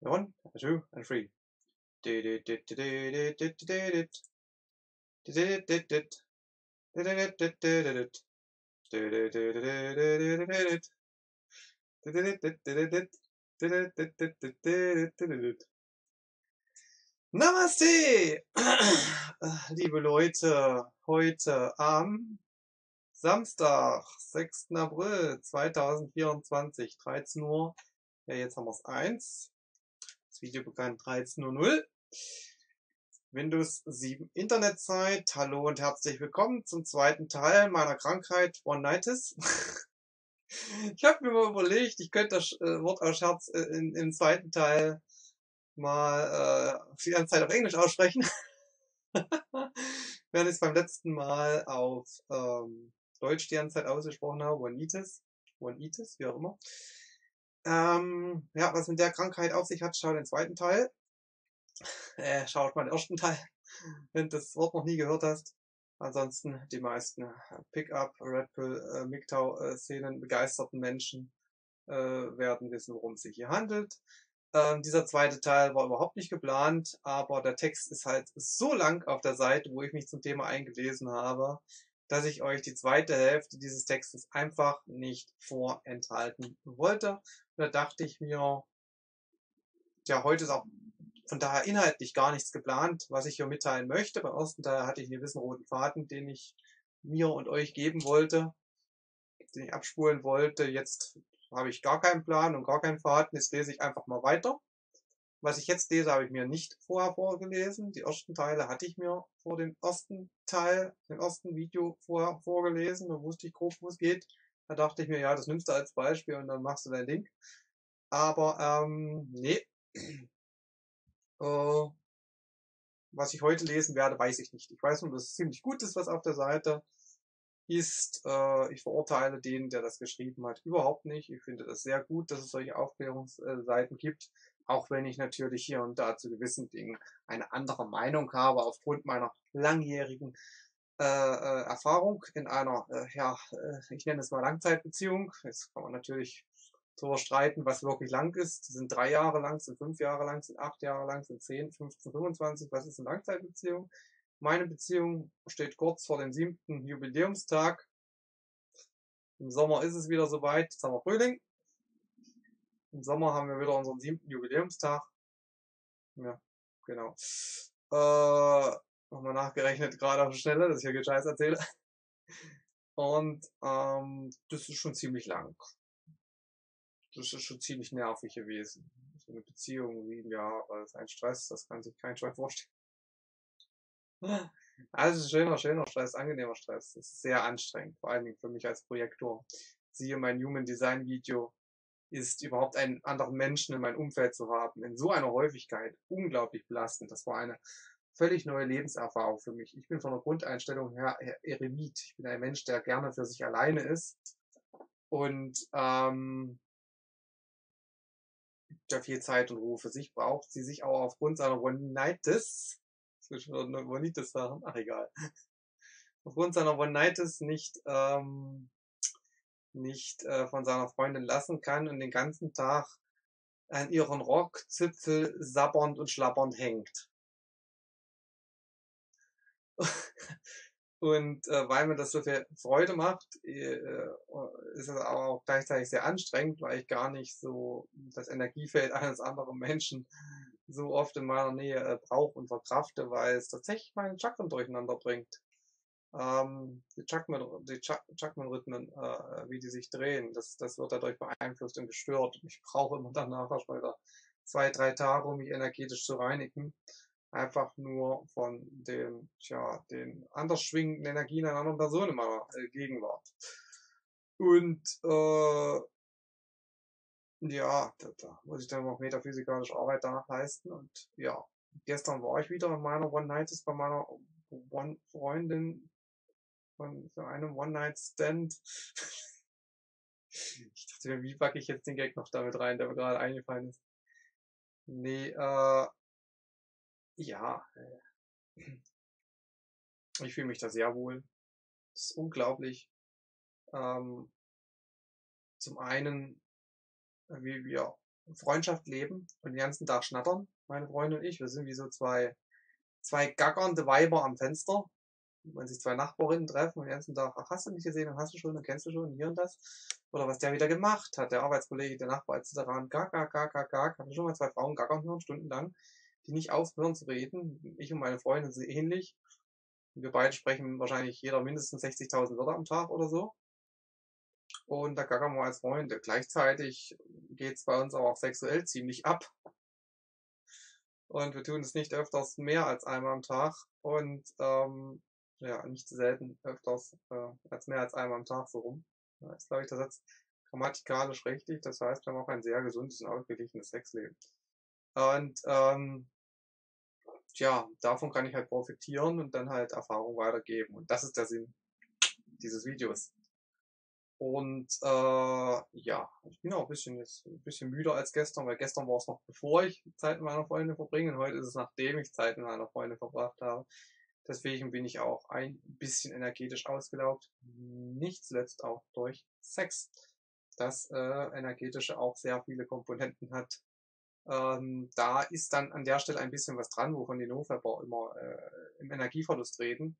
One, two, and three. Namaste, liebe Leute, heute am Samstag, 6. April 2024, 13 Uhr. Ja, jetzt haben wir es 1. Das Video begann 13.00 Windows 7 Internetzeit. Hallo und herzlich willkommen zum zweiten Teil meiner Krankheit One-Nightis. ich habe mir mal überlegt, ich könnte das äh, Wort aus Scherz äh, in, im zweiten Teil mal äh, die ganze Zeit auf Englisch aussprechen. Während ich es beim letzten Mal auf ähm, Deutsch die ganze Zeit ausgesprochen habe, One-Itis, One-Itis, wie auch immer. Ähm, ja, was mit der Krankheit auf sich hat, schau den zweiten Teil. Äh, schaut mal den ersten Teil, wenn du das Wort noch nie gehört hast. Ansonsten die meisten Pickup, Red Pill, äh, MGTOW-Szenen begeisterten Menschen äh, werden wissen, worum es sich hier handelt. Ähm, dieser zweite Teil war überhaupt nicht geplant, aber der Text ist halt so lang auf der Seite, wo ich mich zum Thema eingelesen habe, dass ich euch die zweite Hälfte dieses Textes einfach nicht vorenthalten wollte. Und da dachte ich mir, ja, heute ist auch von daher inhaltlich gar nichts geplant, was ich hier mitteilen möchte. Beim ersten Teil hatte ich einen gewissen roten Faden, den ich mir und euch geben wollte, den ich abspulen wollte. Jetzt habe ich gar keinen Plan und gar keinen Faden. Jetzt lese ich einfach mal weiter. Was ich jetzt lese, habe ich mir nicht vorher vorgelesen. Die ersten Teile hatte ich mir vor dem ersten Teil, dem ersten Video vorher vorgelesen. Da wusste ich grob, wo es geht. Da dachte ich mir, ja, das nimmst du als Beispiel und dann machst du dein Ding. Aber ähm, nee. äh, was ich heute lesen werde, weiß ich nicht. Ich weiß nur, dass es ziemlich gut ist, was auf der Seite ist. Äh, ich verurteile den, der das geschrieben hat, überhaupt nicht. Ich finde das sehr gut, dass es solche Aufklärungsseiten gibt auch wenn ich natürlich hier und da zu gewissen Dingen eine andere Meinung habe aufgrund meiner langjährigen äh, äh, Erfahrung in einer, äh, ja, äh, ich nenne es mal Langzeitbeziehung. Jetzt kann man natürlich darüber streiten, was wirklich lang ist. Sind drei Jahre lang, sind fünf Jahre lang, sind acht Jahre lang, sind zehn, 15, 25. Was ist eine Langzeitbeziehung? Meine Beziehung steht kurz vor dem siebten Jubiläumstag. Im Sommer ist es wieder soweit. Jetzt haben wir Frühling. Im Sommer haben wir wieder unseren siebten Jubiläumstag. Ja, genau. Äh, nochmal nachgerechnet, gerade auf der Stelle, dass ich hier Scheiß erzähle. Und ähm, das ist schon ziemlich lang. Das ist schon ziemlich nervig gewesen. So eine Beziehung, sieben Jahre, das ist ein Stress, das kann sich kein Schwein vorstellen. Also schöner, schöner Stress, angenehmer Stress. Es ist sehr anstrengend, vor allen Dingen für mich als Projektor. Siehe mein Human Design Video, ist, überhaupt einen anderen Menschen in meinem Umfeld zu haben, in so einer Häufigkeit, unglaublich belastend. Das war eine völlig neue Lebenserfahrung für mich. Ich bin von der Grundeinstellung her Eremit. Ich bin ein Mensch, der gerne für sich alleine ist und ähm, der viel Zeit und Ruhe für sich braucht, sie sich auch aufgrund seiner One-Nightis, zwischen One-Nightis sagen, ach egal, aufgrund seiner One-Nightis nicht ähm, nicht äh, von seiner Freundin lassen kann und den ganzen Tag an ihren Rockzipfel sabbernd und schlappernd hängt. und äh, weil mir das so viel Freude macht, äh, ist es aber auch gleichzeitig sehr anstrengend, weil ich gar nicht so das Energiefeld eines anderen Menschen so oft in meiner Nähe äh, brauche und verkrafte, weil es tatsächlich meinen Chakren durcheinander bringt ähm, die Chakman-Rhythmen, äh, wie die sich drehen, das, das wird dadurch beeinflusst und gestört. Ich brauche immer danach erstmal wieder zwei, drei Tage, um mich energetisch zu reinigen. Einfach nur von den, tja, den anders schwingenden Energien einer anderen Person in meiner äh, Gegenwart. Und äh, ja, da, da muss ich dann noch metaphysikalische Arbeit danach leisten. Und ja, gestern war ich wieder in meiner One Night ist bei meiner One Freundin von so einem One-Night-Stand. ich dachte mir, wie packe ich jetzt den Gag noch damit rein, der mir gerade eingefallen ist. Nee, äh, ja, äh, ich fühle mich da sehr wohl. Das ist unglaublich. Ähm, zum einen, wie wir Freundschaft leben und den ganzen Tag schnattern, meine Freundin und ich. Wir sind wie so zwei, zwei gackernde Weiber am Fenster. Wenn sich zwei Nachbarinnen treffen und den ganzen Tag, ach, hast du nicht gesehen und hast du schon und kennst du schon und hier und das. Oder was der wieder gemacht hat, der Arbeitskollege, der Nachbar etc. Und gack, gack, gack, gack, gack. Haben schon mal zwei Frauen gackern hören, stundenlang, die nicht aufhören zu reden. Ich und meine Freundin sind ähnlich. Wir beide sprechen wahrscheinlich jeder mindestens 60.000 Wörter am Tag oder so. Und da gackern wir als Freunde. Gleichzeitig geht's bei uns aber auch sexuell ziemlich ab. Und wir tun es nicht öfters mehr als einmal am Tag. Und ähm, ja, nicht selten öfters äh, als mehr als einmal am Tag so rum. Da ist, glaube ich, der Satz grammatikalisch richtig. Das heißt, wir haben auch ein sehr gesundes und ausgeglichenes Sexleben. Und ähm, tja, davon kann ich halt profitieren und dann halt Erfahrung weitergeben. Und das ist der Sinn dieses Videos. Und äh, ja, ich bin auch ein bisschen, jetzt, ein bisschen müder als gestern, weil gestern war es noch bevor ich Zeit mit meiner Freundin verbringe und heute ist es nachdem ich Zeit mit meiner Freundin verbracht habe. Deswegen bin ich auch ein bisschen energetisch ausgelaugt. Nicht zuletzt auch durch Sex, das äh, energetische auch sehr viele Komponenten hat. Ähm, da ist dann an der Stelle ein bisschen was dran, wovon die Notfallbau immer äh, im Energieverlust reden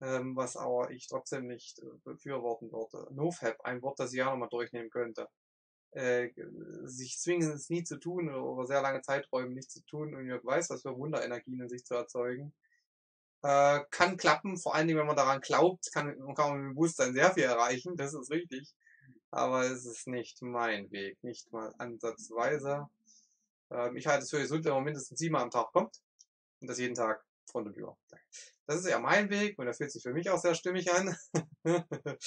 ähm, was aber ich trotzdem nicht äh, befürworten würde. NoFap, ein Wort, das ich auch nochmal durchnehmen könnte. Äh, sich zwingen, es nie zu tun oder über sehr lange Zeiträume nicht zu tun und ich weiß, was für Wunderenergien in sich zu erzeugen. Äh, kann klappen, vor allen Dingen, wenn man daran glaubt, kann, kann man mit dem Bewusstsein sehr viel erreichen, das ist richtig. Aber es ist nicht mein Weg, nicht mal ansatzweise. Ähm, ich halte es für gesund, wenn man mindestens siebenmal am Tag kommt und das jeden Tag von der Tür. Das ist ja mein Weg und er fühlt sich für mich auch sehr stimmig an.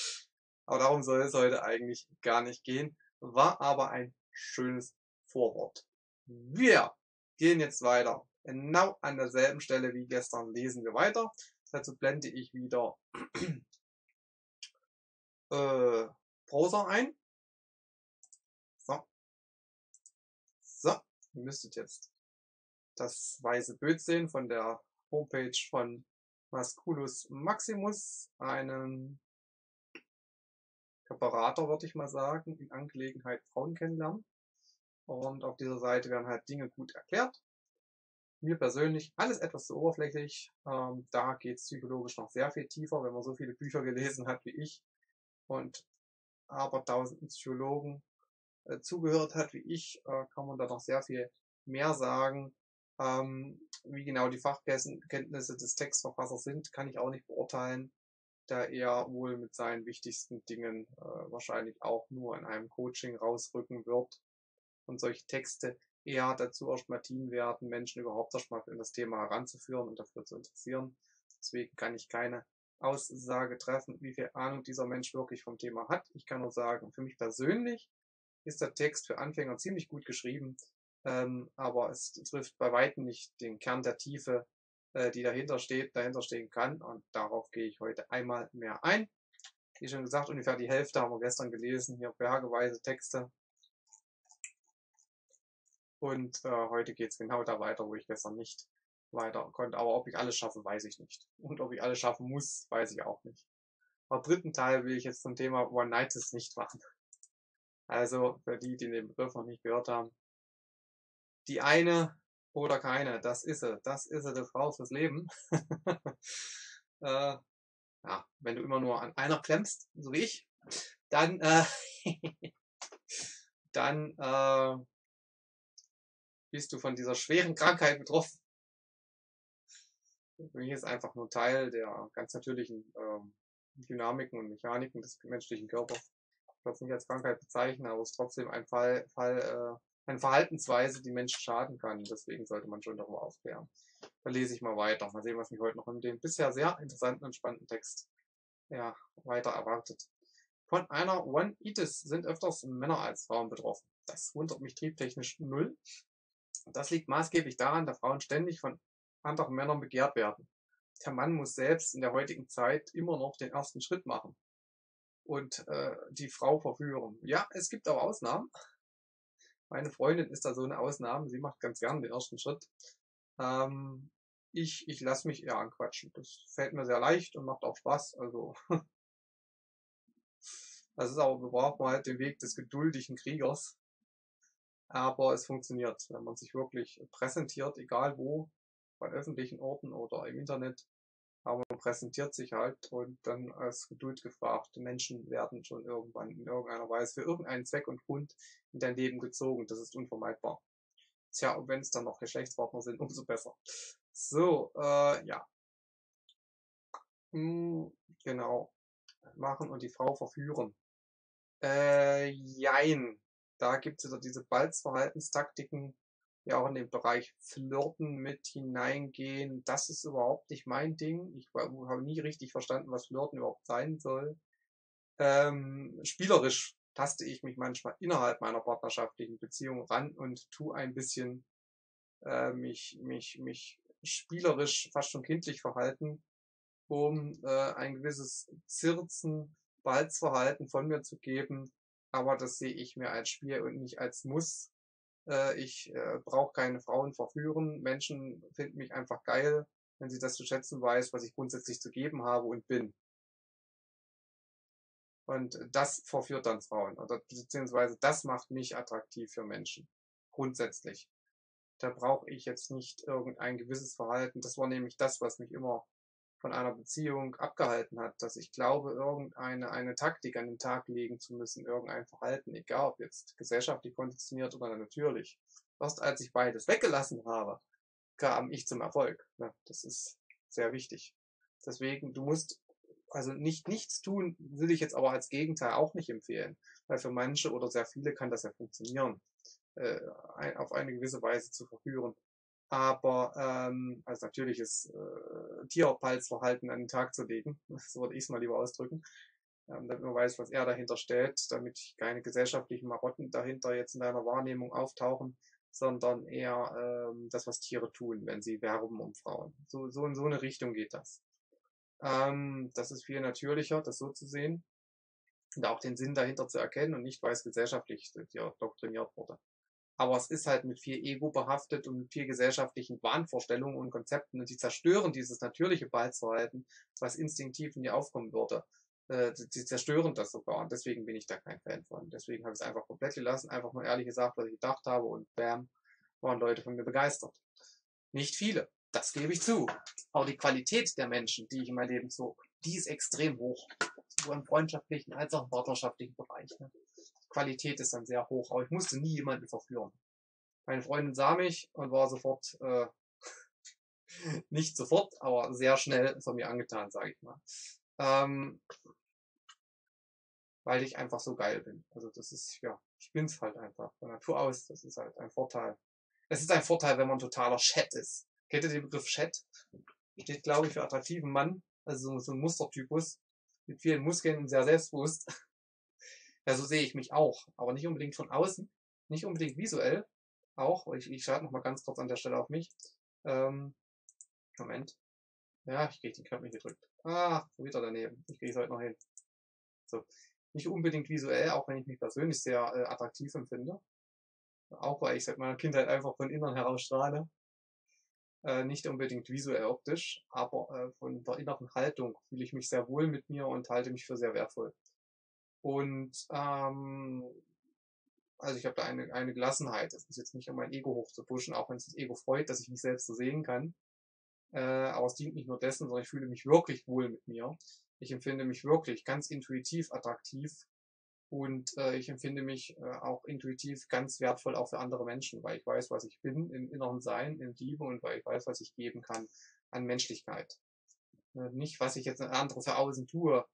aber darum soll es heute eigentlich gar nicht gehen. War aber ein schönes Vorwort. Wir gehen jetzt weiter. Genau an derselben Stelle wie gestern lesen wir weiter. Dazu blende ich wieder äh, Browser ein. So. So. Ihr müsstet jetzt das weiße Bild sehen von der Homepage von Masculus Maximus, einen Operator, würde ich mal sagen, in Angelegenheit Frauen kennenlernen. Und auf dieser Seite werden halt Dinge gut erklärt. Mir persönlich alles etwas zu oberflächlich. Ähm, da geht es psychologisch noch sehr viel tiefer, wenn man so viele Bücher gelesen hat wie ich und aber tausenden Psychologen äh, zugehört hat wie ich, äh, kann man da noch sehr viel mehr sagen. Ähm, wie genau die Fachkenntnisse des Textverfassers sind, kann ich auch nicht beurteilen, da er wohl mit seinen wichtigsten Dingen äh, wahrscheinlich auch nur in einem Coaching rausrücken wird und solche Texte eher dazu erstmal dienen werden, Menschen überhaupt erstmal in das Thema heranzuführen und dafür zu interessieren. Deswegen kann ich keine Aussage treffen, wie viel Ahnung dieser Mensch wirklich vom Thema hat. Ich kann nur sagen, für mich persönlich ist der Text für Anfänger ziemlich gut geschrieben ähm, aber es trifft bei weitem nicht den Kern der Tiefe, äh, die dahinter steht, dahinter stehen kann. Und darauf gehe ich heute einmal mehr ein. Wie schon gesagt, ungefähr die Hälfte haben wir gestern gelesen, hier bergeweise Texte. Und äh, heute geht es genau da weiter, wo ich gestern nicht weiter konnte. Aber ob ich alles schaffe, weiß ich nicht. Und ob ich alles schaffen muss, weiß ich auch nicht. Am dritten Teil will ich jetzt zum Thema One Night nicht machen. Also für die, die den Begriff noch nicht gehört haben, die eine oder keine, das ist sie, das ist sie, die Frau fürs Leben. äh, ja, wenn du immer nur an einer klemmst, so wie ich, dann, äh, dann äh, bist du von dieser schweren Krankheit betroffen. Für mich ist einfach nur Teil der ganz natürlichen ähm, Dynamiken und Mechaniken des menschlichen Körpers. Ich würde es nicht als Krankheit bezeichnen, aber es ist trotzdem ein Fall, Fall äh, eine Verhaltensweise, die Menschen schaden kann. Deswegen sollte man schon darüber aufklären. Da lese ich mal weiter. Mal sehen, was mich heute noch in dem bisher sehr interessanten und spannenden Text ja, weiter erwartet. Von einer One-Itis sind öfters Männer als Frauen betroffen. Das wundert mich triebtechnisch null. Das liegt maßgeblich daran, dass Frauen ständig von anderen Männern begehrt werden. Der Mann muss selbst in der heutigen Zeit immer noch den ersten Schritt machen und äh, die Frau verführen. Ja, es gibt auch Ausnahmen. Meine Freundin ist da so eine Ausnahme, sie macht ganz gern den ersten Schritt. Ähm, ich ich lasse mich eher anquatschen. Das fällt mir sehr leicht und macht auch Spaß. Also das ist auch, wir brauchen halt den Weg des geduldigen Kriegers. Aber es funktioniert, wenn man sich wirklich präsentiert, egal wo, bei öffentlichen Orten oder im Internet. Aber man präsentiert sich halt und dann als Geduld gefragt. Menschen werden schon irgendwann in irgendeiner Weise für irgendeinen Zweck und Grund in dein Leben gezogen. Das ist unvermeidbar. Tja, und wenn es dann noch Geschlechtspartner sind, umso besser. So, äh, ja. Hm, genau. Machen und die Frau verführen. Äh, jein. Da gibt es wieder diese Balzverhaltenstaktiken, die auch in den Bereich Flirten mit hineingehen. Das ist überhaupt nicht mein Ding. Ich habe nie richtig verstanden, was Flirten überhaupt sein soll. Ähm, spielerisch taste ich mich manchmal innerhalb meiner partnerschaftlichen Beziehung ran und tu ein bisschen äh, mich, mich, mich spielerisch, fast schon kindlich verhalten, um äh, ein gewisses Zirzen, Balzverhalten von mir zu geben. Aber das sehe ich mir als Spiel und nicht als Muss. Äh, ich äh, brauche keine Frauen verführen. Menschen finden mich einfach geil, wenn sie das zu schätzen weiß, was ich grundsätzlich zu geben habe und bin. Und das verführt dann Frauen. Oder beziehungsweise das macht mich attraktiv für Menschen. Grundsätzlich. Da brauche ich jetzt nicht irgendein gewisses Verhalten. Das war nämlich das, was mich immer von einer Beziehung abgehalten hat, dass ich glaube, irgendeine eine Taktik an den Tag legen zu müssen, irgendein Verhalten, egal ob jetzt gesellschaftlich konditioniert oder natürlich. Erst als ich beides weggelassen habe, kam ich zum Erfolg. Ja, das ist sehr wichtig. Deswegen, du musst also nicht nichts tun, will ich jetzt aber als Gegenteil auch nicht empfehlen, weil für manche oder sehr viele kann das ja funktionieren, äh, auf eine gewisse Weise zu verführen. Aber ähm, also natürliches äh, Tierpalzverhalten an den Tag zu legen, so würde ich es mal lieber ausdrücken, ähm, damit man weiß, was er dahinter stellt, damit keine gesellschaftlichen Marotten dahinter jetzt in deiner Wahrnehmung auftauchen, sondern eher ähm, das, was Tiere tun, wenn sie werben um Frauen. So, so in so eine Richtung geht das. Ähm, das ist viel natürlicher, das so zu sehen und auch den Sinn dahinter zu erkennen und nicht, weil es gesellschaftlich ja, doktriniert wurde. Aber es ist halt mit viel Ego behaftet und mit viel gesellschaftlichen Wahnvorstellungen und Konzepten und die zerstören dieses natürliche Beizuhalten, was instinktiv in dir aufkommen würde. Äh, die zerstören das sogar und deswegen bin ich da kein Fan von. Deswegen habe ich es einfach komplett gelassen, einfach nur ehrlich gesagt, was ich gedacht habe und bam, waren Leute von mir begeistert. Nicht viele, das gebe ich zu. Aber die Qualität der Menschen, die ich in mein Leben zog, die ist extrem hoch. Sowohl im freundschaftlichen als auch im partnerschaftlichen Bereich. Ne? Qualität ist dann sehr hoch, aber ich musste nie jemanden verführen. Meine Freundin sah mich und war sofort, äh, nicht sofort, aber sehr schnell von mir angetan, sage ich mal. Ähm, weil ich einfach so geil bin. Also das ist, ja, ich bin's halt einfach von Natur aus. Das ist halt ein Vorteil. Es ist ein Vorteil, wenn man totaler Chat ist. Kennt ihr den Begriff Chat? Steht, glaube ich, für attraktiven Mann. Also so, so ein Mustertypus. Mit vielen Muskeln und sehr selbstbewusst. Ja, so sehe ich mich auch. Aber nicht unbedingt von außen. Nicht unbedingt visuell. Auch. Ich, ich schaue noch mal ganz kurz an der Stelle auf mich. Ähm, Moment. Ja, ich kriege den Knopf nicht gedrückt. Ah, wieder daneben. Ich kriege es heute noch hin. So. Nicht unbedingt visuell, auch wenn ich mich persönlich sehr äh, attraktiv empfinde. Auch weil ich seit meiner Kindheit einfach von innen heraus strahle. Äh, nicht unbedingt visuell optisch, aber äh, von der inneren Haltung fühle ich mich sehr wohl mit mir und halte mich für sehr wertvoll. Und ähm, also ich habe da eine, eine Gelassenheit. Das ist jetzt nicht, um mein Ego hochzupuschen, auch wenn es das Ego freut, dass ich mich selbst so sehen kann. Äh, aber es dient nicht nur dessen, sondern ich fühle mich wirklich wohl mit mir. Ich empfinde mich wirklich ganz intuitiv attraktiv und äh, ich empfinde mich äh, auch intuitiv ganz wertvoll auch für andere Menschen, weil ich weiß, was ich bin im inneren Sein, in Liebe und weil ich weiß, was ich geben kann an Menschlichkeit. Äh, nicht, was ich jetzt andere für außen tue,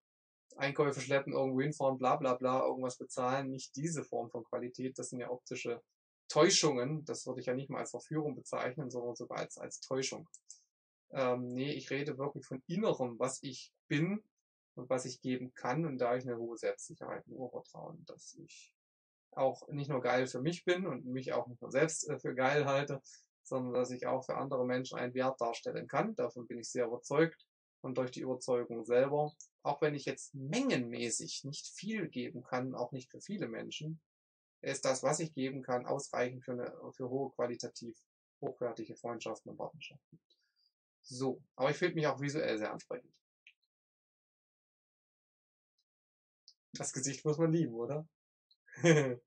Einkäufe schleppen, irgendwo hinfahren, bla bla bla, irgendwas bezahlen, nicht diese Form von Qualität, das sind ja optische Täuschungen, das würde ich ja nicht mal als Verführung bezeichnen, sondern sogar als, als Täuschung. Ähm, nee, ich rede wirklich von Innerem, was ich bin und was ich geben kann und da ich eine hohe Selbstsicherheit, ein Urvertrauen, dass ich auch nicht nur geil für mich bin und mich auch nicht nur selbst äh, für geil halte, sondern dass ich auch für andere Menschen einen Wert darstellen kann. Davon bin ich sehr überzeugt und durch die Überzeugung selber, auch wenn ich jetzt mengenmäßig nicht viel geben kann, auch nicht für viele Menschen, ist das, was ich geben kann, ausreichend für, eine, für hohe qualitativ hochwertige Freundschaften und Partnerschaften. So, aber ich finde mich auch visuell sehr ansprechend. Das Gesicht muss man lieben, oder?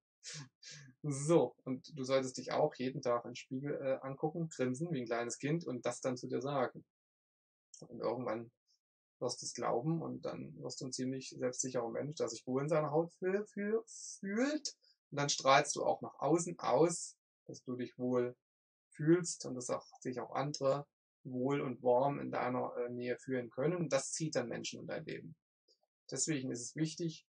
So, und du solltest dich auch jeden Tag im Spiegel äh, angucken, grinsen wie ein kleines Kind und das dann zu dir sagen. Und irgendwann wirst du es glauben und dann wirst du ein ziemlich selbstsicherer Mensch, der sich wohl in seiner Haut fühl, fühl, fühlt. Und dann strahlst du auch nach außen aus, dass du dich wohl fühlst und dass auch, sich auch andere wohl und warm in deiner äh, Nähe fühlen können. Und das zieht dann Menschen in dein Leben. Deswegen ist es wichtig,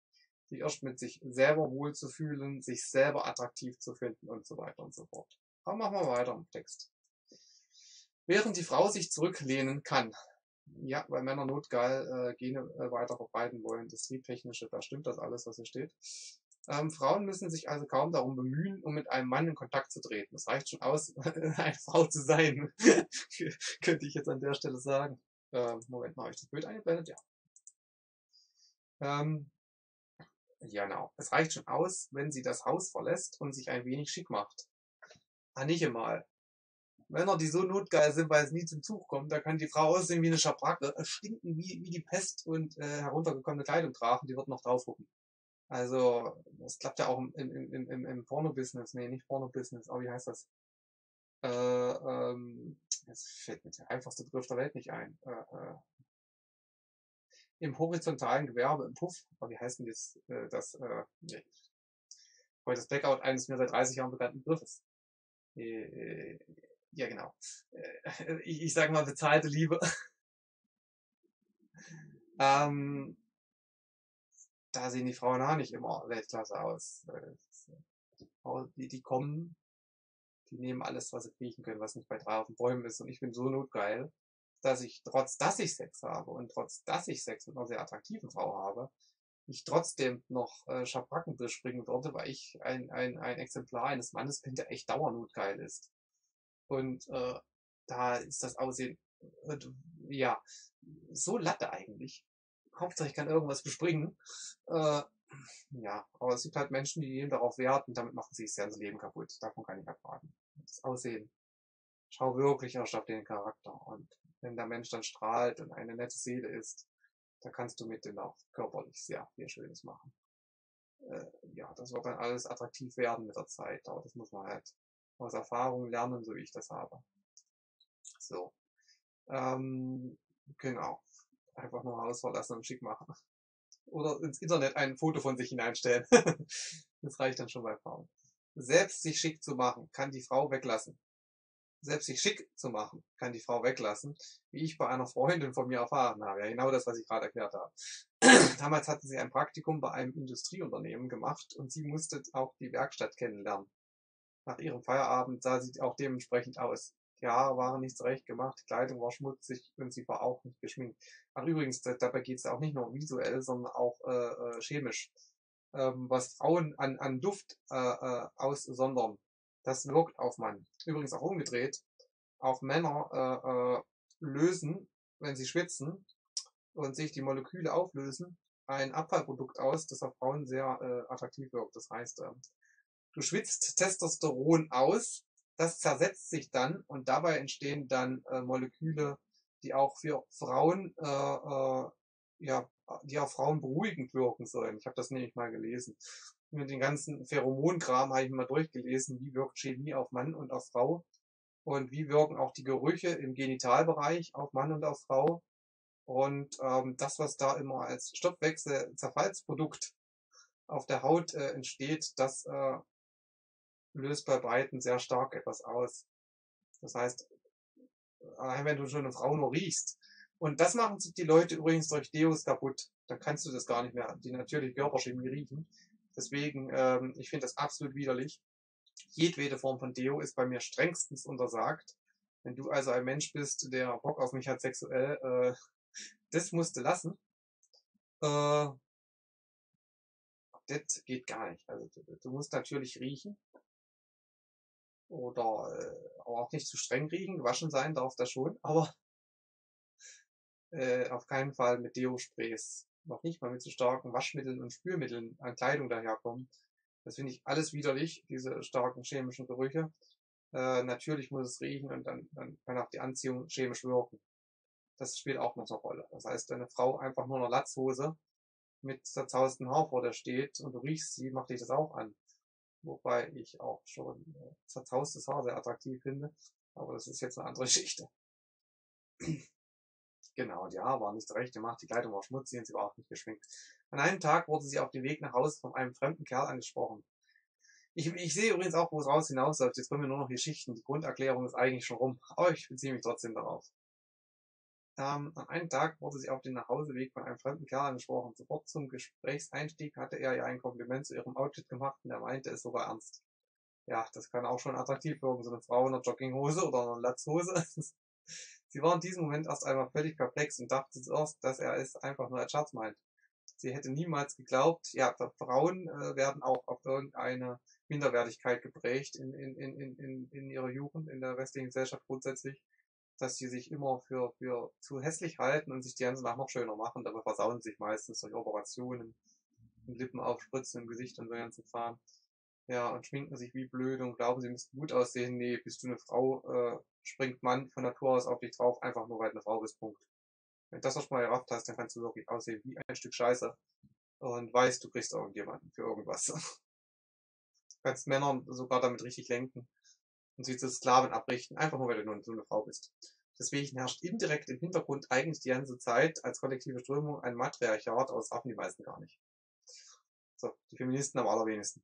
sich erst mit sich selber wohl zu fühlen, sich selber attraktiv zu finden und so weiter und so fort. Aber machen wir weiter im Text. Während die Frau sich zurücklehnen kann, ja, weil Männer notgeil äh, Gene äh, weiter verbreiten wollen, das Triebtechnische, da stimmt das alles, was hier steht. Ähm, Frauen müssen sich also kaum darum bemühen, um mit einem Mann in Kontakt zu treten. Es reicht schon aus, eine Frau zu sein, könnte ich jetzt an der Stelle sagen. Ähm, Moment mal, habe ich das Bild eingeblendet? Ja. Ähm, genau. Es reicht schon aus, wenn sie das Haus verlässt und sich ein wenig schick macht. Ah, nicht einmal. Männer, die so notgeil sind, weil es nie zum Zug kommt, da kann die Frau aussehen wie eine Schabracke, äh, stinken wie, wie die Pest und äh, heruntergekommene Kleidung tragen, die wird noch drauf gucken. Also, das klappt ja auch im, im, im, im, im Porno-Business. Nee, nicht Porno-Business, aber wie heißt das? Äh, ähm, jetzt fällt mir der einfachste Begriff der Welt nicht ein. Äh, äh, Im horizontalen Gewerbe, im Puff, aber wie heißt denn das? Äh, das äh, nee. Heute das Blackout eines mir seit 30 Jahren bekannten Begriffes. Äh, ja, genau. Äh, ich, ich sage mal bezahlte Liebe. ähm, da sehen die Frauen auch nicht immer Weltklasse aus. Die, die kommen, die nehmen alles, was sie kriechen können, was nicht bei drei auf den Bäumen ist. Und ich bin so notgeil, dass ich, trotz dass ich Sex habe und trotz dass ich Sex mit einer sehr attraktiven Frau habe, ich trotzdem noch äh, Schabracken durchspringen würde, weil ich ein, ein, ein Exemplar eines Mannes bin, der echt dauernotgeil ist. Und äh, da ist das Aussehen, äh, ja, so latte eigentlich. Hauptsache ich kann irgendwas bespringen. Äh, ja, aber es gibt halt Menschen, die eben darauf werten, damit machen sie sich das Leben kaputt. Davon kann ich abraten. Das Aussehen. Schau wirklich erst auf den Charakter. Und wenn der Mensch dann strahlt und eine nette Seele ist, da kannst du mit dem auch körperlich sehr viel Schönes machen. Äh, ja, das wird dann alles attraktiv werden mit der Zeit, aber das muss man halt aus Erfahrung lernen, so wie ich das habe. So. Ähm, genau. Einfach nur Haus verlassen und schick machen. Oder ins Internet ein Foto von sich hineinstellen. das reicht dann schon bei Frauen. Selbst sich schick zu machen, kann die Frau weglassen. Selbst sich schick zu machen, kann die Frau weglassen, wie ich bei einer Freundin von mir erfahren habe. Ja, genau das, was ich gerade erklärt habe. Damals hatte sie ein Praktikum bei einem Industrieunternehmen gemacht und sie musste auch die Werkstatt kennenlernen. Nach ihrem Feierabend sah sie auch dementsprechend aus. Die Haare waren nicht zurecht gemacht, die Kleidung war schmutzig und sie war auch nicht geschminkt. Ach übrigens, dabei geht es auch nicht nur visuell, sondern auch äh, äh, chemisch. Ähm, was Frauen an, an Duft äh, äh, aussondern, das wirkt auf Mann. Übrigens auch umgedreht. Auch Männer äh, äh, lösen, wenn sie schwitzen und sich die Moleküle auflösen, ein Abfallprodukt aus, das auf Frauen sehr äh, attraktiv wirkt. Das heißt, äh, Du schwitzt Testosteron aus, das zersetzt sich dann und dabei entstehen dann äh, Moleküle, die auch für Frauen, äh, äh, ja, die auf Frauen beruhigend wirken sollen. Ich habe das nämlich mal gelesen. Mit den ganzen Pheromonkram habe ich mal durchgelesen, wie wirkt Chemie auf Mann und auf Frau und wie wirken auch die Gerüche im Genitalbereich auf Mann und auf Frau. Und ähm, das, was da immer als Stoffwechsel-Zerfallsprodukt auf der Haut äh, entsteht, das äh, löst bei beiden sehr stark etwas aus. Das heißt, allein wenn du schon eine Frau nur riechst, und das machen die Leute übrigens durch Deos kaputt, dann kannst du das gar nicht mehr, die natürliche Körperchemie riechen. Deswegen, ähm, ich finde das absolut widerlich. Jedwede Form von Deo ist bei mir strengstens untersagt. Wenn du also ein Mensch bist, der Bock auf mich hat sexuell, äh, das musst du lassen. Äh, das geht gar nicht. Also du musst natürlich riechen oder äh, auch nicht zu streng riechen. Gewaschen sein darf das schon, aber äh, auf keinen Fall mit Deo-Sprays. Noch nicht mal mit so starken Waschmitteln und Spülmitteln an Kleidung daherkommen. Das finde ich alles widerlich, diese starken chemischen Gerüche. Äh, natürlich muss es riechen und dann, dann kann auch die Anziehung chemisch wirken. Das spielt auch noch eine Rolle. Das heißt, wenn eine Frau einfach nur eine Latzhose mit zerzausten Haar vor der steht und du riechst sie, macht dich das auch an. Wobei ich auch schon äh, zerzaustes Haar sehr attraktiv finde. Aber das ist jetzt eine andere Geschichte. genau, die Haare waren nicht zurecht gemacht, die Kleidung war schmutzig und sie war auch nicht geschminkt. An einem Tag wurde sie auf dem Weg nach Hause von einem fremden Kerl angesprochen. Ich, ich sehe übrigens auch, wo es raus hinausläuft. Jetzt kommen wir nur noch Geschichten. Die Grunderklärung ist eigentlich schon rum. Aber ich beziehe mich trotzdem darauf. Ähm, an einem Tag wurde sie auf dem Nachhauseweg von einem fremden Kerl angesprochen. Sofort zum Gesprächseinstieg hatte er ihr ein Kompliment zu ihrem Outfit gemacht und er meinte es sogar ernst. Ja, das kann auch schon attraktiv wirken, so eine Frau in einer Jogginghose oder einer Latzhose. sie war in diesem Moment erst einmal völlig perplex und dachte zuerst, dass er es einfach nur als Scherz meint. Sie hätte niemals geglaubt, ja, Frauen äh, werden auch auf irgendeine Minderwertigkeit geprägt in, in, in, in, in ihrer Jugend, in der westlichen Gesellschaft grundsätzlich, dass sie sich immer für, für zu hässlich halten und sich die ganze Nacht noch schöner machen, aber versauen sich meistens durch Operationen, Lippen aufspritzen im Gesicht und so ganzen Fahren. Ja, und schminken sich wie blöd und glauben, sie müssten gut aussehen. Nee, bist du eine Frau, äh, springt Mann von Natur aus auf dich drauf, einfach nur weil du eine Frau bist, Punkt. Wenn du das schon mal gerafft hast, dann kannst du wirklich aussehen wie ein Stück Scheiße und weißt, du kriegst irgendjemanden für irgendwas. kannst Männer sogar damit richtig lenken und sie zu Sklaven abrichten, einfach nur weil du nur eine Frau bist. Deswegen herrscht indirekt im Hintergrund eigentlich die ganze Zeit als kollektive Strömung ein Matriarchat, aus das die meisten gar nicht. So, die Feministen am allerwenigsten.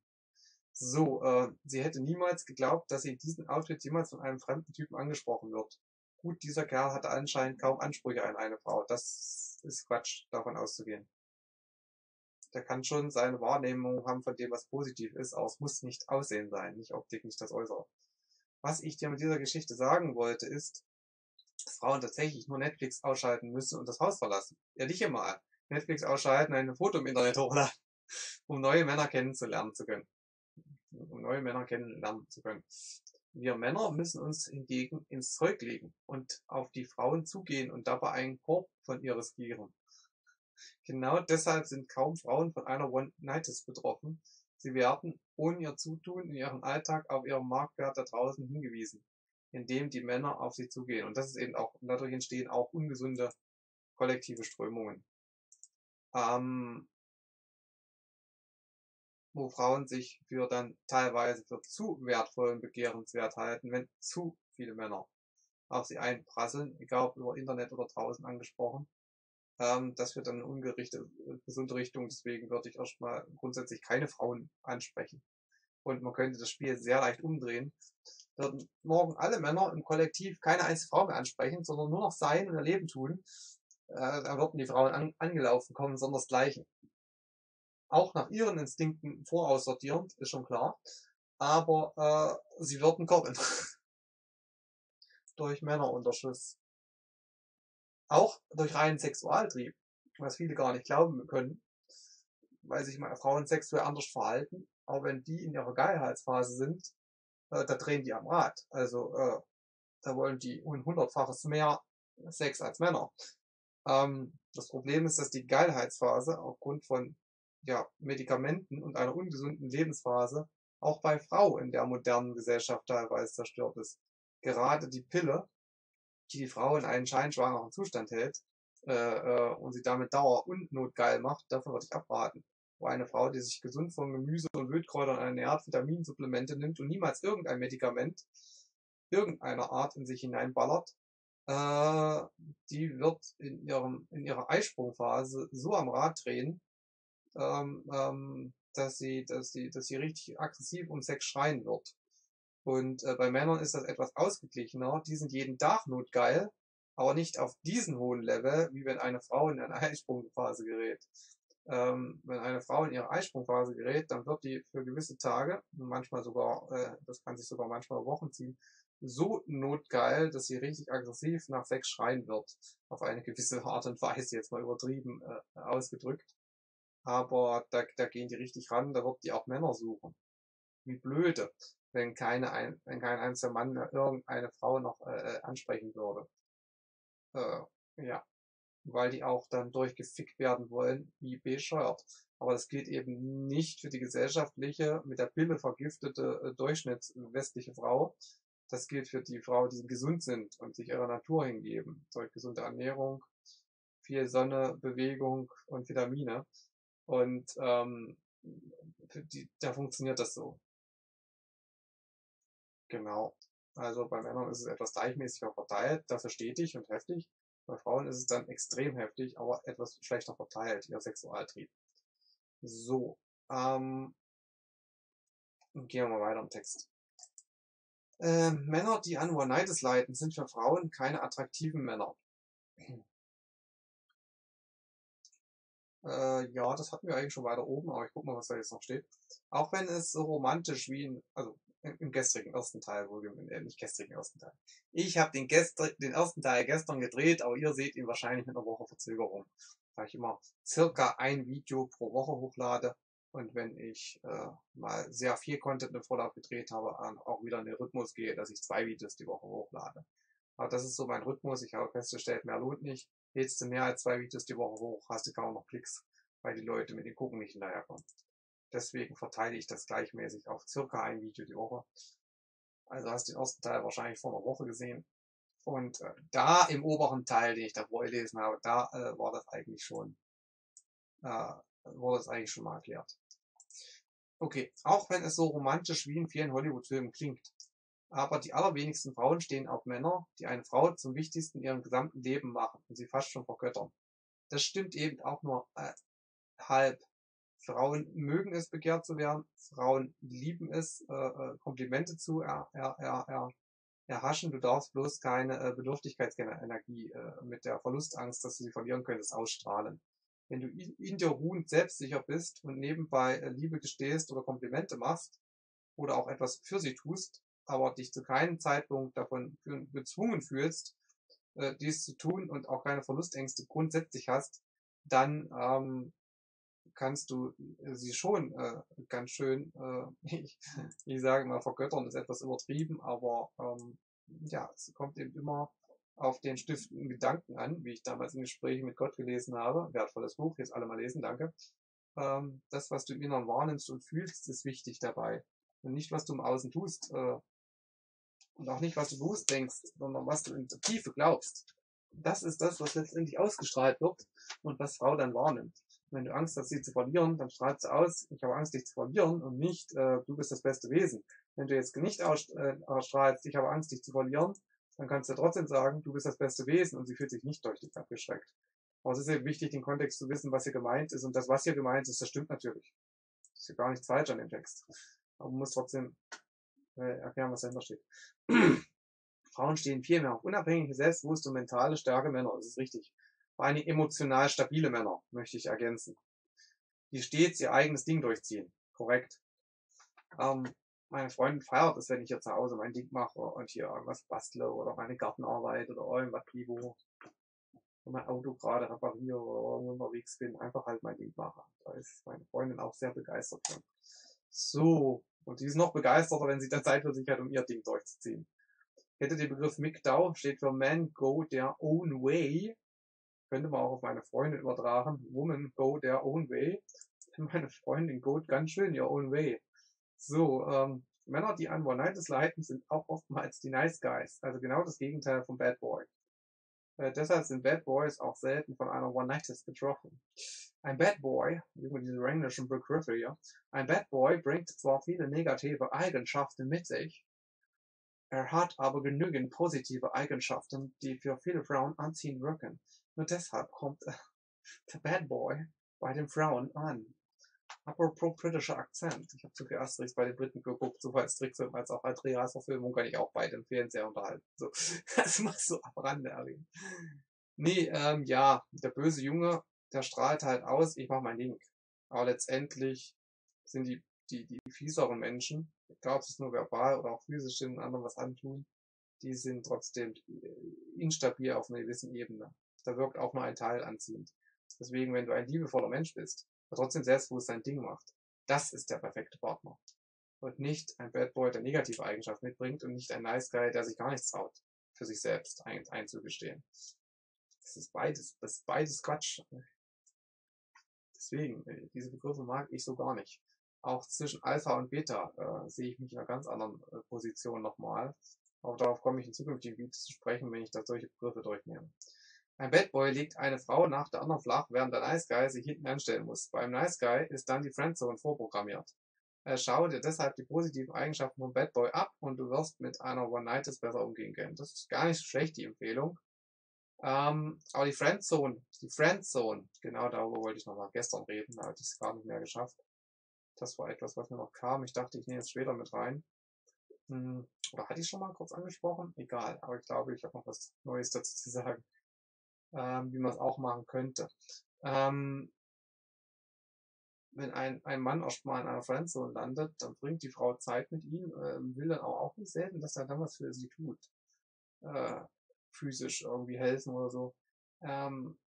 So, äh, sie hätte niemals geglaubt, dass sie in diesem Outfit jemals von einem fremden Typen angesprochen wird. Gut, dieser Kerl hatte anscheinend kaum Ansprüche an eine Frau. Das ist Quatsch, davon auszugehen der kann schon seine Wahrnehmung haben von dem, was positiv ist, aber es muss nicht Aussehen sein, nicht Optik, nicht das Äußere. Was ich dir mit dieser Geschichte sagen wollte, ist, dass Frauen tatsächlich nur Netflix ausschalten müssen und das Haus verlassen. Ja, nicht immer. Netflix ausschalten, ein Foto im Internet hochladen, um neue Männer kennenzulernen zu können. Um neue Männer kennenlernen zu können. Wir Männer müssen uns hingegen ins Zeug legen und auf die Frauen zugehen und dabei einen Korb von ihr riskieren. Genau deshalb sind kaum Frauen von einer One-Nightis betroffen. Sie werden ohne ihr Zutun in ihrem Alltag auf ihren Marktwert da draußen hingewiesen, indem die Männer auf sie zugehen. Und das ist eben auch, dadurch entstehen auch ungesunde kollektive Strömungen. Ähm, wo Frauen sich für dann teilweise für zu wertvoll und begehrenswert halten, wenn zu viele Männer auf sie einprasseln, egal ob über Internet oder draußen angesprochen. Ähm, das wird dann eine ungerichtete, gesunde Richtung. Deswegen würde ich erstmal grundsätzlich keine Frauen ansprechen. Und man könnte das Spiel sehr leicht umdrehen. Würden morgen alle Männer im Kollektiv keine einzige Frau mehr ansprechen, sondern nur noch sein und ihr Leben tun, äh, dann würden die Frauen an, angelaufen kommen, sondern das Gleiche. Auch nach ihren Instinkten voraussortierend, ist schon klar. Aber äh, sie würden kommen. Durch Männerunterschuss auch durch reinen Sexualtrieb, was viele gar nicht glauben können, weil sich mal Frauen sexuell anders verhalten, auch wenn die in ihrer Geilheitsphase sind, äh, da drehen die am Rad. Also äh, da wollen die ein hundertfaches mehr Sex als Männer. Ähm, das Problem ist, dass die Geilheitsphase aufgrund von ja, Medikamenten und einer ungesunden Lebensphase auch bei Frau in der modernen Gesellschaft teilweise zerstört ist. Gerade die Pille die die Frau in einen scheinschwangeren Zustand hält äh, äh, und sie damit Dauer und notgeil macht, davon würde ich abraten. Wo eine Frau, die sich gesund von Gemüse und Wildkräutern ernährt, Vitaminsupplemente nimmt und niemals irgendein Medikament irgendeiner Art in sich hineinballert, äh, die wird in ihrem in ihrer Eisprungphase so am Rad drehen, ähm, ähm, dass sie dass sie dass sie richtig aggressiv um Sex schreien wird. Und äh, bei Männern ist das etwas ausgeglichener. Die sind jeden Tag notgeil, aber nicht auf diesen hohen Level, wie wenn eine Frau in eine Eisprungphase gerät. Ähm, wenn eine Frau in ihre Eisprungphase gerät, dann wird die für gewisse Tage, manchmal sogar, äh, das kann sich sogar manchmal Wochen ziehen, so notgeil, dass sie richtig aggressiv nach Sex schreien wird. Auf eine gewisse Art und Weise, jetzt mal übertrieben äh, ausgedrückt. Aber da, da gehen die richtig ran, da wird die auch Männer suchen. Wie blöde wenn keine ein, wenn kein einziger Mann irgendeine Frau noch äh, äh, ansprechen würde. Äh, ja. Weil die auch dann durchgefickt werden wollen, wie bescheuert. Aber das gilt eben nicht für die gesellschaftliche, mit der Pille vergiftete äh, Durchschnittswestliche Frau. Das gilt für die Frau, die gesund sind und sich ihrer Natur hingeben. Durch gesunde Ernährung, viel Sonne, Bewegung und Vitamine. Und ähm, die, da funktioniert das so. Genau. Also bei Männern ist es etwas gleichmäßiger verteilt, dafür stetig und heftig. Bei Frauen ist es dann extrem heftig, aber etwas schlechter verteilt, ihr Sexualtrieb. So, ähm, gehen wir mal weiter im Text. Äh, Männer, die an One-Nights leiden, sind für Frauen keine attraktiven Männer. Äh, ja, das hatten wir eigentlich schon weiter oben, aber ich guck mal, was da jetzt noch steht. Auch wenn es so romantisch wie in, also im gestrigen ersten Teil, wohl äh, nicht gestrigen ersten Teil. Ich habe den, den ersten Teil gestern gedreht, aber ihr seht ihn wahrscheinlich mit einer Woche Verzögerung, da ich immer circa ein Video pro Woche hochlade und wenn ich äh, mal sehr viel Content im Vorlauf gedreht habe, auch wieder in den Rhythmus gehe, dass ich zwei Videos die Woche hochlade. Aber das ist so mein Rhythmus. Ich habe festgestellt, mehr lohnt nicht. Lädst du mehr als zwei Videos die Woche hoch, hast du kaum noch Klicks, weil die Leute mit den Gucken nicht hinterherkommen. Deswegen verteile ich das gleichmäßig auf circa ein Video die Woche. Also hast du den ersten Teil wahrscheinlich vor einer Woche gesehen. Und äh, da im oberen Teil, den ich da vorgelesen habe, da äh, war das eigentlich schon, äh, wurde das eigentlich schon mal erklärt. Okay, auch wenn es so romantisch wie in vielen Hollywood-Filmen klingt, aber die allerwenigsten Frauen stehen auf Männer, die eine Frau zum wichtigsten in ihrem gesamten Leben machen und sie fast schon vergöttern. Das stimmt eben auch nur äh, halb. Frauen mögen es, begehrt zu werden. Frauen lieben es, äh, äh Komplimente zu er, er, er, er, erhaschen. Du darfst bloß keine äh, Bedürftigkeitsenergie äh, mit der Verlustangst, dass du sie verlieren könntest, ausstrahlen. Wenn du in, in dir ruhend selbstsicher bist und nebenbei äh, Liebe gestehst oder Komplimente machst oder auch etwas für sie tust, aber dich zu keinem Zeitpunkt davon gezwungen fühlst, äh, dies zu tun und auch keine Verlustängste grundsätzlich hast, dann ähm, kannst du äh, sie schon äh, ganz schön, äh, ich, ich sage mal, vergöttern ist etwas übertrieben, aber ähm, ja, es kommt eben immer auf den stiftenden Gedanken an, wie ich damals in Gesprächen mit Gott gelesen habe. Wertvolles Buch, jetzt alle mal lesen, danke. Ähm, das, was du im Inneren wahrnimmst und fühlst, ist wichtig dabei. Und nicht, was du im Außen tust. Äh, und auch nicht, was du bewusst denkst, sondern was du in der Tiefe glaubst. Das ist das, was letztendlich ausgestrahlt wird und was Frau dann wahrnimmt. Wenn du Angst hast, sie zu verlieren, dann strahlt sie aus, ich habe Angst, dich zu verlieren und nicht, äh, du bist das beste Wesen. Wenn du jetzt nicht äh, ausstrahlst, ich habe Angst, dich zu verlieren, dann kannst du trotzdem sagen, du bist das beste Wesen und sie fühlt sich nicht durch dich abgeschreckt. Aber es ist eben wichtig, den Kontext zu wissen, was hier gemeint ist. Und das, was hier gemeint ist, das stimmt natürlich. Das ist hier gar nichts falsch an dem Text. Aber man muss trotzdem äh, erklären, was dahinter steht. Frauen stehen viel mehr auf unabhängige, selbstbewusste und mentale starke Männer. Das ist richtig. Vor allem emotional stabile Männer, möchte ich ergänzen. Die stets ihr eigenes Ding durchziehen. Korrekt. Ähm, meine Freundin feiert es, wenn ich hier zu Hause mein Ding mache und hier irgendwas bastle oder meine Gartenarbeit oder irgendwas Pivo. Und mein Auto gerade repariere oder unterwegs bin, einfach halt mein Ding mache. Da ist meine Freundin auch sehr begeistert von. So. Und die ist noch begeisterter, wenn sie dann Zeit für sich hat, um ihr Ding durchzuziehen. Hätte den Begriff MGTOW steht für Man Go Their Own Way. Könnte man auch auf meine Freundin übertragen. Woman Go Their Own Way. Meine Freundin geht ganz schön ihr Own Way. So, ähm, Männer, die an One-Nights leiten, sind auch oftmals die Nice Guys. Also genau das Gegenteil vom Bad Boy. Äh, deshalb sind Bad Boys auch selten von einer One-Nights betroffen. Ein Bad Boy, über diese englischen Begriffe hier, ein Bad Boy bringt zwar viele negative Eigenschaften mit sich, er hat aber genügend positive Eigenschaften, die für viele Frauen anziehend wirken. Nur deshalb kommt der Bad Boy bei den Frauen an. Apropos britischer Akzent. Ich habe zu viel Asterix bei den Briten geguckt, sowohl als Trickfilm als auch als Realverfilmung kann ich auch beide empfehlen, sehr unterhalten. So, das machst du am Rande erwähnen. Nee, ähm, ja, der böse Junge, der strahlt halt aus, ich mach mein Ding. Aber letztendlich sind die, die, die fieseren Menschen, egal ob es nur verbal oder auch physisch den anderen was antun, die sind trotzdem instabil auf einer gewissen Ebene. Da wirkt auch mal ein Teil anziehend. Deswegen, wenn du ein liebevoller Mensch bist, der trotzdem selbstbewusst sein Ding macht. Das ist der perfekte Partner. Und nicht ein Bad Boy, der negative Eigenschaften mitbringt und nicht ein Nice Guy, der sich gar nichts traut, für sich selbst ein, einzugestehen. Das ist beides, das ist beides Quatsch. Deswegen, äh, diese Begriffe mag ich so gar nicht. Auch zwischen Alpha und Beta äh, sehe ich mich in einer ganz anderen äh, Position nochmal. Aber darauf komme ich in zukünftigen Videos zu sprechen, wenn ich da solche Begriffe durchnehme. Ein Bad Boy legt eine Frau nach der anderen flach, während der Nice Guy sich hinten anstellen muss. Beim Nice Guy ist dann die Friendzone vorprogrammiert. Äh, schau dir deshalb die positiven Eigenschaften von Bad Boy ab und du wirst mit einer One-Night besser umgehen können. Das ist gar nicht so schlecht, die Empfehlung. Ähm, aber die Friendzone, die Friendzone, genau darüber wollte ich noch mal gestern reden, da hatte ich es gar nicht mehr geschafft. Das war etwas, was mir noch kam. Ich dachte, ich nehme es später mit rein. Hm, oder hatte ich schon mal kurz angesprochen? Egal, aber ich glaube, ich habe noch was Neues dazu zu sagen, ähm, wie man es auch machen könnte. Ähm, wenn ein, ein Mann erstmal in einer Friendzone landet, dann bringt die Frau Zeit mit ihm, äh, will dann auch, auch nicht selten, dass er dann was für sie tut. Äh, physisch irgendwie helfen oder so. Ähm,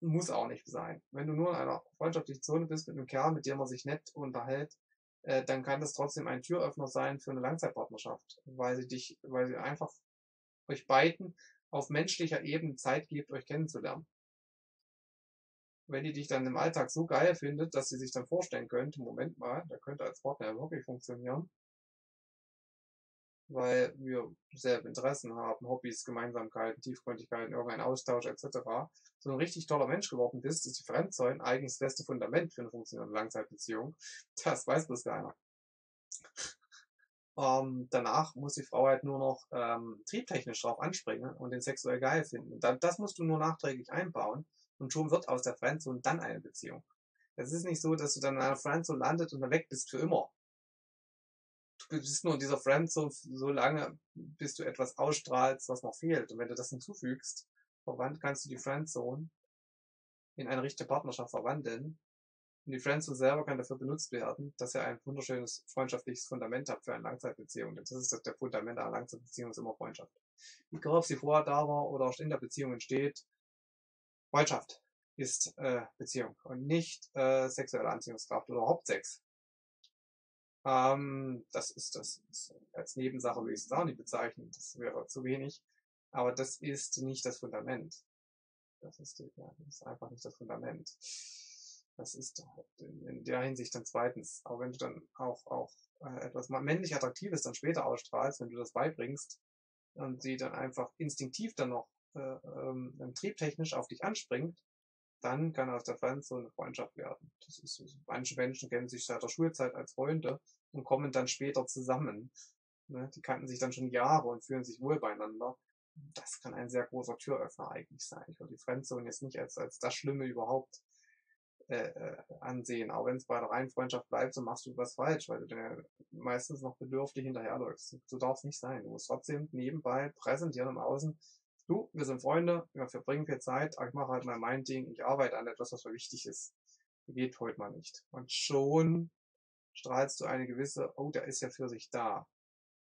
muss auch nicht sein. Wenn du nur in einer freundschaftlichen Zone bist mit einem Kerl, mit dem man sich nett unterhält, äh, dann kann das trotzdem ein Türöffner sein für eine Langzeitpartnerschaft, weil sie dich, weil sie einfach euch beiden auf menschlicher Ebene Zeit gibt, euch kennenzulernen wenn die dich dann im Alltag so geil findet, dass sie sich dann vorstellen könnte, Moment mal, der könnte als Partner wirklich funktionieren, weil wir selbe Interessen haben, Hobbys, Gemeinsamkeiten, Tiefgründigkeiten, irgendein Austausch etc. So ein richtig toller Mensch geworden bist, ist die Fremdsäulen eigentlich das beste Fundament für eine funktionierende Langzeitbeziehung. Das weiß bloß keiner. Ähm, danach muss die Frau halt nur noch ähm, triebtechnisch drauf anspringen und den sexuell geil finden. Das musst du nur nachträglich einbauen und schon wird aus der Friendzone dann eine Beziehung. Es ist nicht so, dass du dann in einer Friendzone landet und dann weg bist für immer. Du bist nur in dieser Friendzone so lange, bis du etwas ausstrahlst, was noch fehlt. Und wenn du das hinzufügst, verwandt, kannst du die Friendzone in eine richtige Partnerschaft verwandeln. Und die Friendzone selber kann dafür benutzt werden, dass ihr ein wunderschönes freundschaftliches Fundament habt für eine Langzeitbeziehung. Denn das ist das der Fundament einer Langzeitbeziehung, ist immer Freundschaft. Wie grob sie vorher da war oder in der Beziehung entsteht, Freundschaft ist äh, Beziehung und nicht äh, sexuelle Anziehungskraft oder Hauptsex. Ähm, das ist das. Als Nebensache würde ich es auch nicht bezeichnen. Das wäre zu wenig. Aber das ist nicht das Fundament. Das ist, ja, das ist einfach nicht das Fundament. Das ist in, in der Hinsicht dann zweitens. Aber wenn du dann auch, auch äh, etwas männlich Attraktives dann später ausstrahlst, wenn du das beibringst und sie dann einfach instinktiv dann noch äh, ähm, triebtechnisch auf dich anspringt, dann kann aus der so eine Freundschaft werden. Das ist, manche Menschen kennen sich seit der Schulzeit als Freunde und kommen dann später zusammen. Ne? Die kannten sich dann schon Jahre und fühlen sich wohl beieinander. Das kann ein sehr großer Türöffner eigentlich sein. Ich würde die Friendzone jetzt nicht als, als das Schlimme überhaupt äh, äh, ansehen. Auch wenn es bei der reinen Freundschaft bleibt, so machst du was falsch, weil du dann meistens noch bedürftig hinterherläufst. So darf es nicht sein. Du musst trotzdem nebenbei präsentieren im Außen, du, wir sind Freunde, wir verbringen viel Zeit, ich mache halt mal mein Ding, ich arbeite an etwas, was mir wichtig ist. Geht heute mal nicht. Und schon strahlst du eine gewisse, oh, der ist ja für sich da.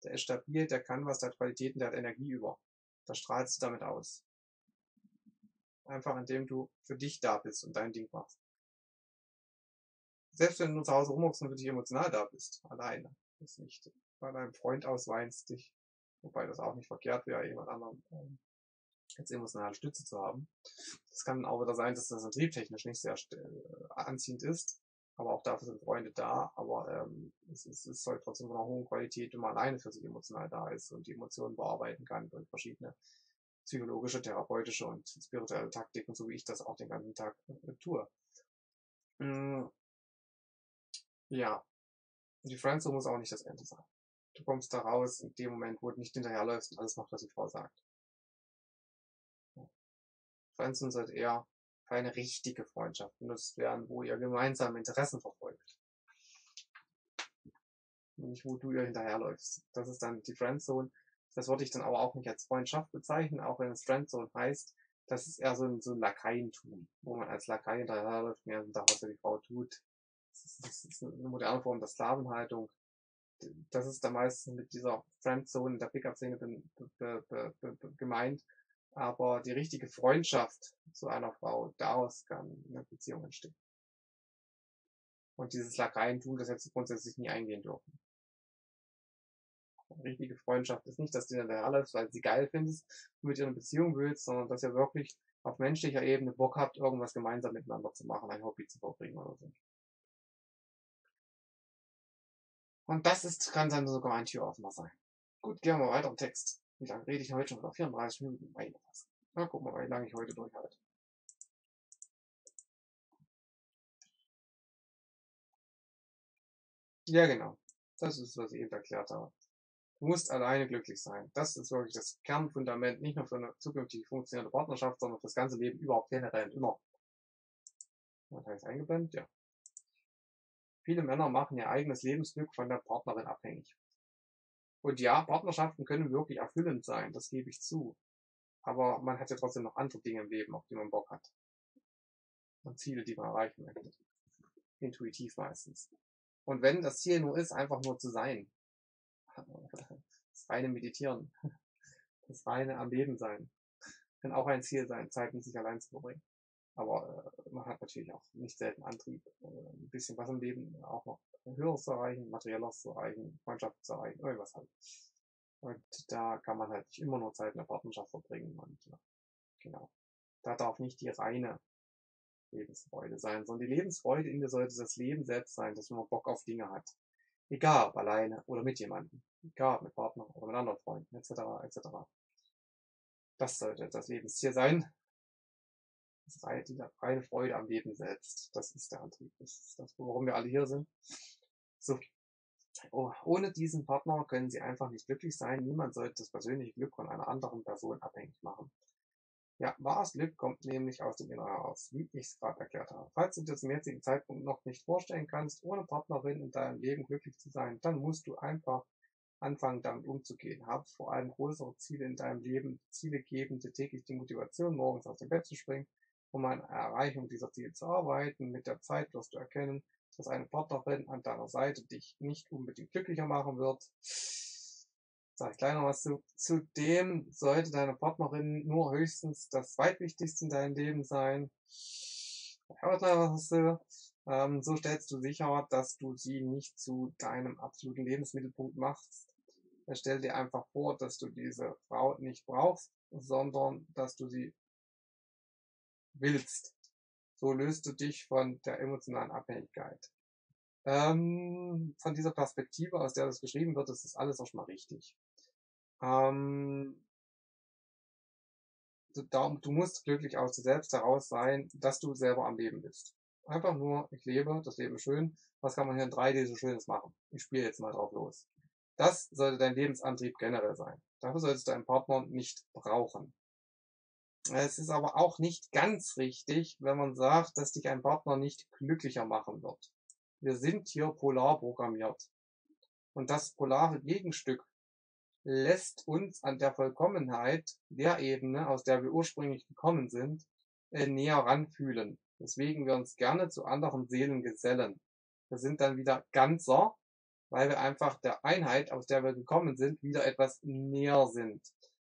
Der ist stabil, der kann was, der hat Qualitäten, der hat Energie über. Da strahlst du damit aus. Einfach indem du für dich da bist und dein Ding machst. Selbst wenn du zu Hause rumhockst und für dich emotional da bist, alleine, ist nicht bei deinem Freund ausweinst dich, wobei das auch nicht verkehrt wäre, jemand anderen ähm, als emotionale Stütze zu haben. Das kann auch wieder sein, dass das triebtechnisch nicht sehr äh, anziehend ist. Aber auch dafür sind Freunde da. Aber ähm, es, es, es soll trotzdem von einer hohen Qualität, wenn man alleine für sich emotional da ist und die Emotionen bearbeiten kann durch verschiedene psychologische, therapeutische und spirituelle Taktiken, so wie ich das auch den ganzen Tag äh, tue. Mm. Ja. Die Friendzone muss auch nicht das Ende sein. Du kommst da raus in dem Moment, wo du nicht hinterherläufst und alles macht, was die Frau sagt. Freundschaft sollte eher für eine richtige Freundschaft benutzt werden, wo ihr gemeinsame Interessen verfolgt. Nicht, wo du ihr hinterherläufst. Das ist dann die Friendzone. Das würde ich dann aber auch nicht als Freundschaft bezeichnen, auch wenn es Friendzone heißt. Das ist eher so ein, so ein Lakaientum, wo man als Lakai hinterherläuft, mehr da, was die Frau tut. Das ist, eine moderne Form der Sklavenhaltung. Das ist dann meistens mit dieser Friendzone der Pickup-Szene gemeint aber die richtige Freundschaft zu einer Frau, daraus kann eine Beziehung entstehen. Und dieses Lakaientum, das hättest du grundsätzlich nie eingehen dürfen. Eine richtige Freundschaft ist nicht, dass du dann läufst, weil du sie geil findest und mit ihr eine Beziehung willst, sondern dass ihr wirklich auf menschlicher Ebene Bock habt, irgendwas gemeinsam miteinander zu machen, ein Hobby zu verbringen oder so. Und das ist, kann dann sogar ein Türöffner sein. Gut, gehen wir weiter im Text. Wie lange rede ich heute schon? Wieder 34 Minuten. Meine was. Na, gucken mal, wie lange ich heute durchhalte. Ja, genau. Das ist, was ich eben erklärt habe. Du musst alleine glücklich sein. Das ist wirklich das Kernfundament, nicht nur für eine zukünftig funktionierende Partnerschaft, sondern für das ganze Leben überhaupt generell und immer. Was heißt eingeblendet? Ja. Viele Männer machen ihr eigenes Lebensglück von der Partnerin abhängig. Und ja, Partnerschaften können wirklich erfüllend sein, das gebe ich zu. Aber man hat ja trotzdem noch andere Dinge im Leben, auf die man Bock hat. Und Ziele, die man erreichen möchte. Intuitiv meistens. Und wenn das Ziel nur ist, einfach nur zu sein, das reine Meditieren, das reine am Leben sein, kann auch ein Ziel sein, Zeit mit sich allein zu verbringen. Aber äh, man hat natürlich auch nicht selten Antrieb, äh, ein bisschen was im Leben auch noch Höheres zu erreichen, Materielles zu erreichen, Freundschaft zu erreichen, irgendwas halt. Und da kann man halt nicht immer nur Zeit in der Partnerschaft verbringen. Und ja, genau. Da darf nicht die reine Lebensfreude sein, sondern die Lebensfreude in dir sollte das Leben selbst sein, dass man Bock auf Dinge hat. Egal, ob alleine oder mit jemandem. Egal, mit Partner oder mit anderen Freunden, etc., etc. Das sollte das Lebensziel sein. Ist die Freude am Leben selbst. Das ist der Antrieb. Das ist das, warum wir alle hier sind. So. Oh, ohne diesen Partner können sie einfach nicht glücklich sein. Niemand sollte das persönliche Glück von einer anderen Person abhängig machen. Ja, wahres Glück kommt nämlich aus dem Inneren heraus, wie ich es gerade erklärt habe. Falls du dir zum jetzigen Zeitpunkt noch nicht vorstellen kannst, ohne Partnerin in deinem Leben glücklich zu sein, dann musst du einfach anfangen, damit umzugehen. Hab vor allem größere Ziele in deinem Leben, Ziele geben dir täglich die Motivation, morgens aus dem Bett zu springen, um an Erreichung dieser Ziele zu arbeiten. Mit der Zeit wirst du erkennen, dass eine Partnerin an deiner Seite dich nicht unbedingt glücklicher machen wird sag ich gleich noch was zu. Zudem sollte deine Partnerin nur höchstens das zweitwichtigste in deinem Leben sein. Hört mal was du. Ähm, so stellst du sicher, dass du sie nicht zu deinem absoluten Lebensmittelpunkt machst. Stell dir einfach vor, dass du diese Frau nicht brauchst, sondern dass du sie willst. So löst du dich von der emotionalen Abhängigkeit. Ähm, von dieser Perspektive, aus der das geschrieben wird, ist das alles auch schon mal richtig. Ähm, du, du musst glücklich aus dir selbst heraus sein, dass du selber am Leben bist. Einfach nur, ich lebe, das Leben ist schön. Was kann man hier in 3D so Schönes machen? Ich spiele jetzt mal drauf los. Das sollte dein Lebensantrieb generell sein. Dafür solltest du einen Partner nicht brauchen. Es ist aber auch nicht ganz richtig, wenn man sagt, dass dich ein Partner nicht glücklicher machen wird. Wir sind hier polar programmiert. Und das polare Gegenstück lässt uns an der Vollkommenheit der Ebene, aus der wir ursprünglich gekommen sind, äh, näher ranfühlen. Deswegen wir uns gerne zu anderen Seelen gesellen. Wir sind dann wieder ganzer, weil wir einfach der Einheit, aus der wir gekommen sind, wieder etwas näher sind.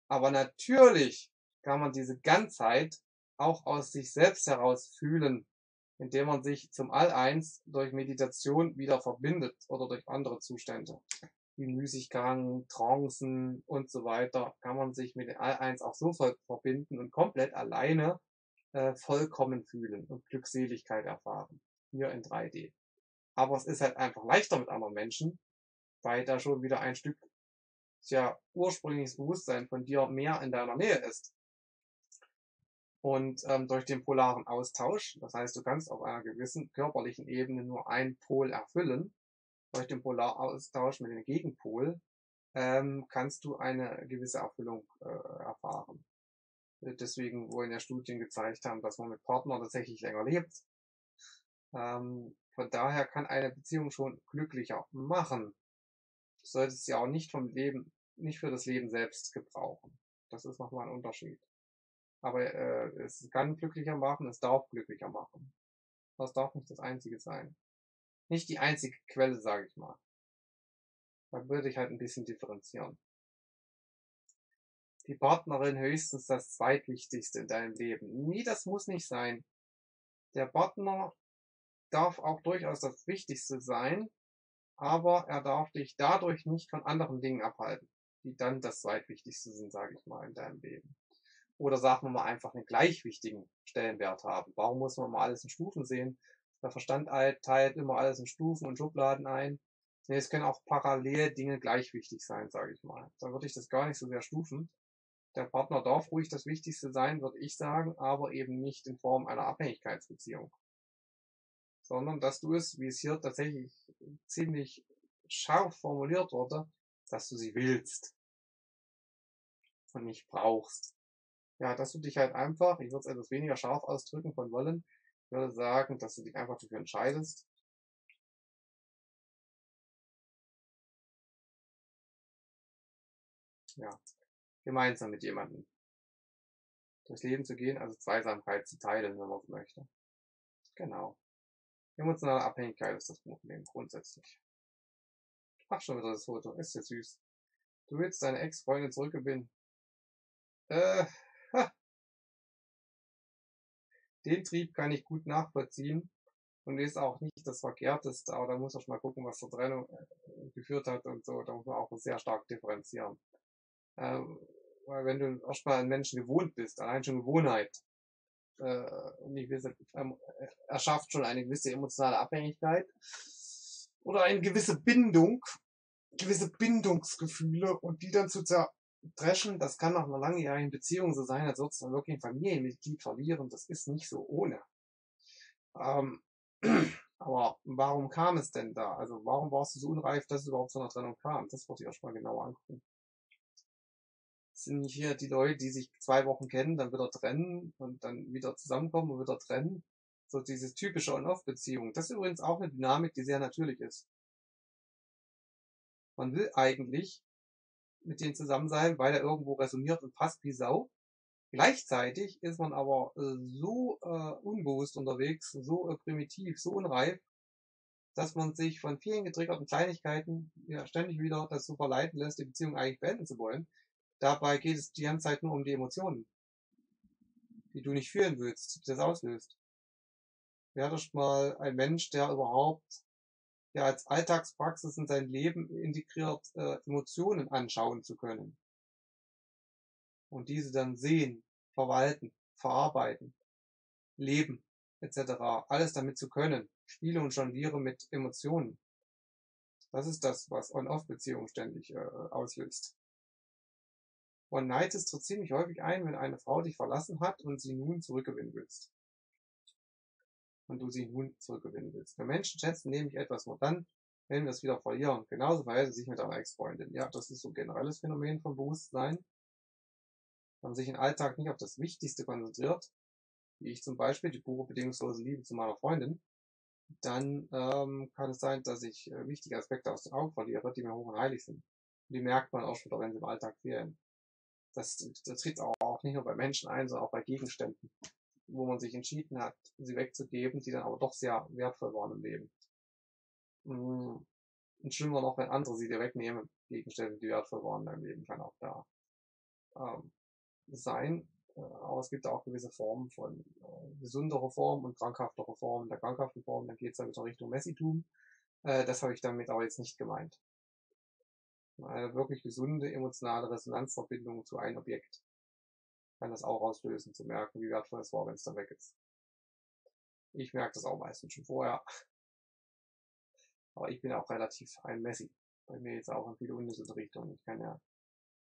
Aber natürlich kann man diese Ganzheit auch aus sich selbst heraus fühlen, indem man sich zum All-Eins durch Meditation wieder verbindet oder durch andere Zustände wie Müßiggang, Trancen und so weiter, kann man sich mit den All-Eins auch so verbinden und komplett alleine äh, vollkommen fühlen und Glückseligkeit erfahren. Hier in 3D. Aber es ist halt einfach leichter mit anderen Menschen, weil da schon wieder ein Stück ja ursprüngliches Bewusstsein von dir mehr in deiner Nähe ist. Und ähm, durch den polaren Austausch, das heißt, du kannst auf einer gewissen körperlichen Ebene nur einen Pol erfüllen, durch den Polaraustausch mit dem Gegenpol ähm, kannst du eine gewisse Erfüllung äh, erfahren. Deswegen wurden ja Studien gezeigt haben, dass man mit Partnern tatsächlich länger lebt. Ähm, von daher kann eine Beziehung schon glücklicher machen. Du solltest sie auch nicht vom Leben, nicht für das Leben selbst gebrauchen. Das ist nochmal ein Unterschied. Aber äh, es kann glücklicher machen, es darf glücklicher machen. Das darf nicht das Einzige sein nicht die einzige Quelle, sage ich mal. Da würde ich halt ein bisschen differenzieren. Die Partnerin höchstens das zweitwichtigste in deinem Leben. Nie, das muss nicht sein. Der Partner darf auch durchaus das Wichtigste sein, aber er darf dich dadurch nicht von anderen Dingen abhalten, die dann das zweitwichtigste sind, sage ich mal, in deinem Leben. Oder sagen wir mal einfach einen gleichwichtigen Stellenwert haben. Warum muss man mal alles in Stufen sehen? Der Verstand teilt immer alles in Stufen und Schubladen ein. Nee, es können auch parallel Dinge gleich wichtig sein, sage ich mal. Da würde ich das gar nicht so sehr stufen. Der Partner darf ruhig das Wichtigste sein, würde ich sagen, aber eben nicht in Form einer Abhängigkeitsbeziehung. sondern dass du es, wie es hier tatsächlich ziemlich scharf formuliert wurde, dass du sie willst und nicht brauchst. Ja, dass du dich halt einfach, ich würde es etwas weniger scharf ausdrücken von wollen, ich würde sagen, dass du dich einfach dafür entscheidest, ja, gemeinsam mit jemandem durchs Leben zu gehen, also Zweisamkeit zu teilen, wenn man so möchte. Genau. Emotionale Abhängigkeit ist das Problem, grundsätzlich. Ach, schon wieder das Foto, ist ja süß. Du willst deine Ex-Freundin zurückgewinnen. Äh. Den Trieb kann ich gut nachvollziehen und ist auch nicht das Verkehrteste, aber da muss man mal gucken, was zur Trennung äh, geführt hat und so, da muss man auch sehr stark differenzieren. Ähm, weil wenn du erstmal an Menschen gewohnt bist, allein schon Gewohnheit, äh, eine gewisse, ähm, erschafft schon eine gewisse emotionale Abhängigkeit oder eine gewisse Bindung, gewisse Bindungsgefühle und die dann zu zerdreschen, das kann nach einer langjährigen Beziehung so sein, als würdest du wirklich ein Familienmitglied verlieren, das ist nicht so ohne. Ähm, aber warum kam es denn da? Also warum warst du so unreif, dass es überhaupt zu einer Trennung kam? Das wollte ich erstmal genauer angucken sind hier die Leute, die sich zwei Wochen kennen, dann wieder trennen und dann wieder zusammenkommen und wieder trennen. So diese typische On-Off-Beziehung. Das ist übrigens auch eine Dynamik, die sehr natürlich ist. Man will eigentlich mit denen zusammen sein, weil er irgendwo resoniert und passt wie Sau. Gleichzeitig ist man aber äh, so äh, unbewusst unterwegs, so äh, primitiv, so unreif, dass man sich von vielen getriggerten Kleinigkeiten ja ständig wieder dazu verleiten lässt, die Beziehung eigentlich beenden zu wollen. Dabei geht es die ganze Zeit nur um die Emotionen, die du nicht fühlen willst, die das auslöst. Werde mal ein Mensch, der überhaupt ja als Alltagspraxis in sein Leben integriert, äh, Emotionen anschauen zu können. Und diese dann sehen, verwalten, verarbeiten, leben, etc. Alles damit zu können. Spiele und jongliere mit Emotionen. Das ist das, was On-Off-Beziehungen ständig äh, auslöst. One-Night tritt ziemlich häufig ein, wenn eine Frau dich verlassen hat und sie nun zurückgewinnen willst. Und du sie nun zurückgewinnen willst. Für Menschen schätzen nämlich etwas nur dann, wenn wir es wieder verlieren. Genauso verhält es sich mit einer Ex-Freundin. Ja, das ist so ein generelles Phänomen von Bewusstsein. Wenn man sich im Alltag nicht auf das Wichtigste konzentriert, wie ich zum Beispiel die pure bedingungslose Liebe zu meiner Freundin, dann ähm, kann es sein, dass ich äh, wichtige Aspekte aus den Augen verliere, die mir hoch und heilig sind. Und die merkt man auch schon, wenn sie im Alltag fehlen. Das, das tritt auch nicht nur bei Menschen ein, sondern auch bei Gegenständen, wo man sich entschieden hat, sie wegzugeben, die dann aber doch sehr wertvoll waren im Leben. Mm, und schlimmer noch, wenn andere sie dir wegnehmen, Gegenstände, die wertvoll waren in Leben, kann auch da ähm, sein. Äh, aber es gibt auch gewisse Formen von äh, gesundere Formen und krankhaftere Formen. Der krankhaften Form, dann geht es ja wieder Richtung Messitum. Äh, das habe ich damit aber jetzt nicht gemeint eine wirklich gesunde emotionale Resonanzverbindung zu einem Objekt kann das auch auslösen, zu merken, wie wertvoll es war, wenn es dann weg ist. Ich merke das auch meistens schon vorher. Aber ich bin auch relativ ein Messi. Bei mir jetzt auch in viele unnütze Richtungen. Ich kann ja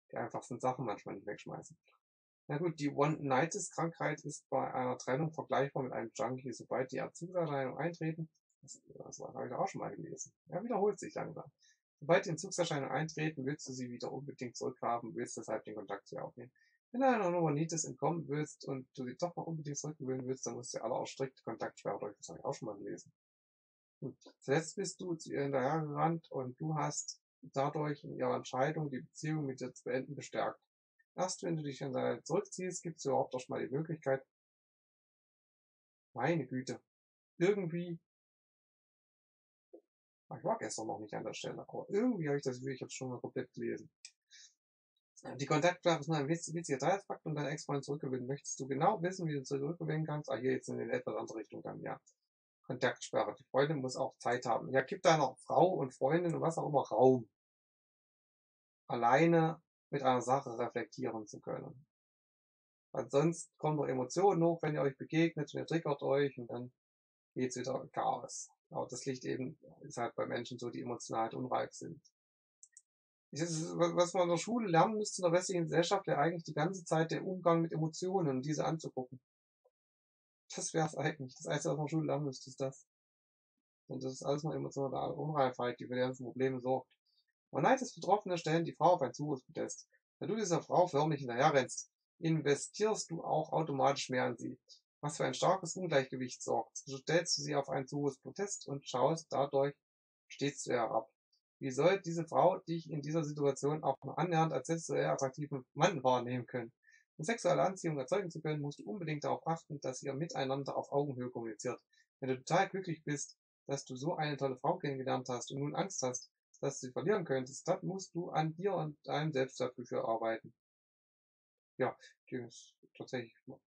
die einfachsten Sachen manchmal nicht wegschmeißen. Na gut, die One-Nights-Krankheit ist bei einer Trennung vergleichbar mit einem Junkie, sobald die Erzugserscheinungen eintreten. Das, das habe ich auch schon mal gelesen. Ja, wiederholt sich langsam. Sobald die Entzugserscheinungen eintreten, willst du sie wieder unbedingt zurückhaben, willst deshalb den Kontakt zu ihr aufnehmen. Wenn du einer Normanitis entkommen willst und du sie doch noch unbedingt zurückgewinnen willst, dann musst du alle auch strikt Kontaktsperre durch. Das habe ich auch schon mal gelesen. Zuletzt bist du zu ihr hinterhergerannt und du hast dadurch in ihrer Entscheidung, die Beziehung mit dir zu beenden, bestärkt. Erst wenn du dich in deine zurückziehst, gibt es überhaupt auch mal die Möglichkeit, meine Güte, irgendwie ich war gestern noch nicht an der Stelle, aber irgendwie habe ich das Video jetzt schon mal komplett gelesen. Die Kontaktsprache ist nur ein witziger Teilfakt und deine Ex-Freundin zurückgewinnen. Möchtest du genau wissen, wie du zurückgewinnen kannst? Ah, hier jetzt in den etwas andere Richtung dann, ja. Kontaktsperre. Die Freundin muss auch Zeit haben. Ja, gib deiner Frau und Freundin und was auch immer Raum. Alleine mit einer Sache reflektieren zu können. Weil sonst kommen noch Emotionen hoch, wenn ihr euch begegnet und ihr triggert euch und dann geht's wieder Chaos. Aber das liegt eben, ist halt bei Menschen so, die emotional halt unreif sind. Was man in der Schule lernen müsste in der westlichen Gesellschaft, wäre eigentlich die ganze Zeit der Umgang mit Emotionen und diese anzugucken. Das wäre es eigentlich. Das Einzige, was man in der Schule lernen müsste, ist das. Und das ist alles nur emotionale Unreifheit, die für die ganzen Probleme sorgt. Und Neides Betroffene stellen die Frau auf ein Zugriffspodest. Wenn du dieser Frau förmlich hinterherrennst, investierst du auch automatisch mehr in sie. Was für ein starkes Ungleichgewicht sorgt. So stellst du sie auf ein Zugriffspodest und schaust dadurch stets zu ihr herab. Wie soll diese Frau dich in dieser Situation auch nur annähernd als sexuell attraktiven Mann wahrnehmen können? Um sexuelle Anziehung erzeugen zu können, musst du unbedingt darauf achten, dass ihr miteinander auf Augenhöhe kommuniziert. Wenn du total glücklich bist, dass du so eine tolle Frau kennengelernt hast und nun Angst hast, dass du sie verlieren könntest, dann musst du an dir und deinem Selbstwertgefühl arbeiten. Ja, dem ist tatsächlich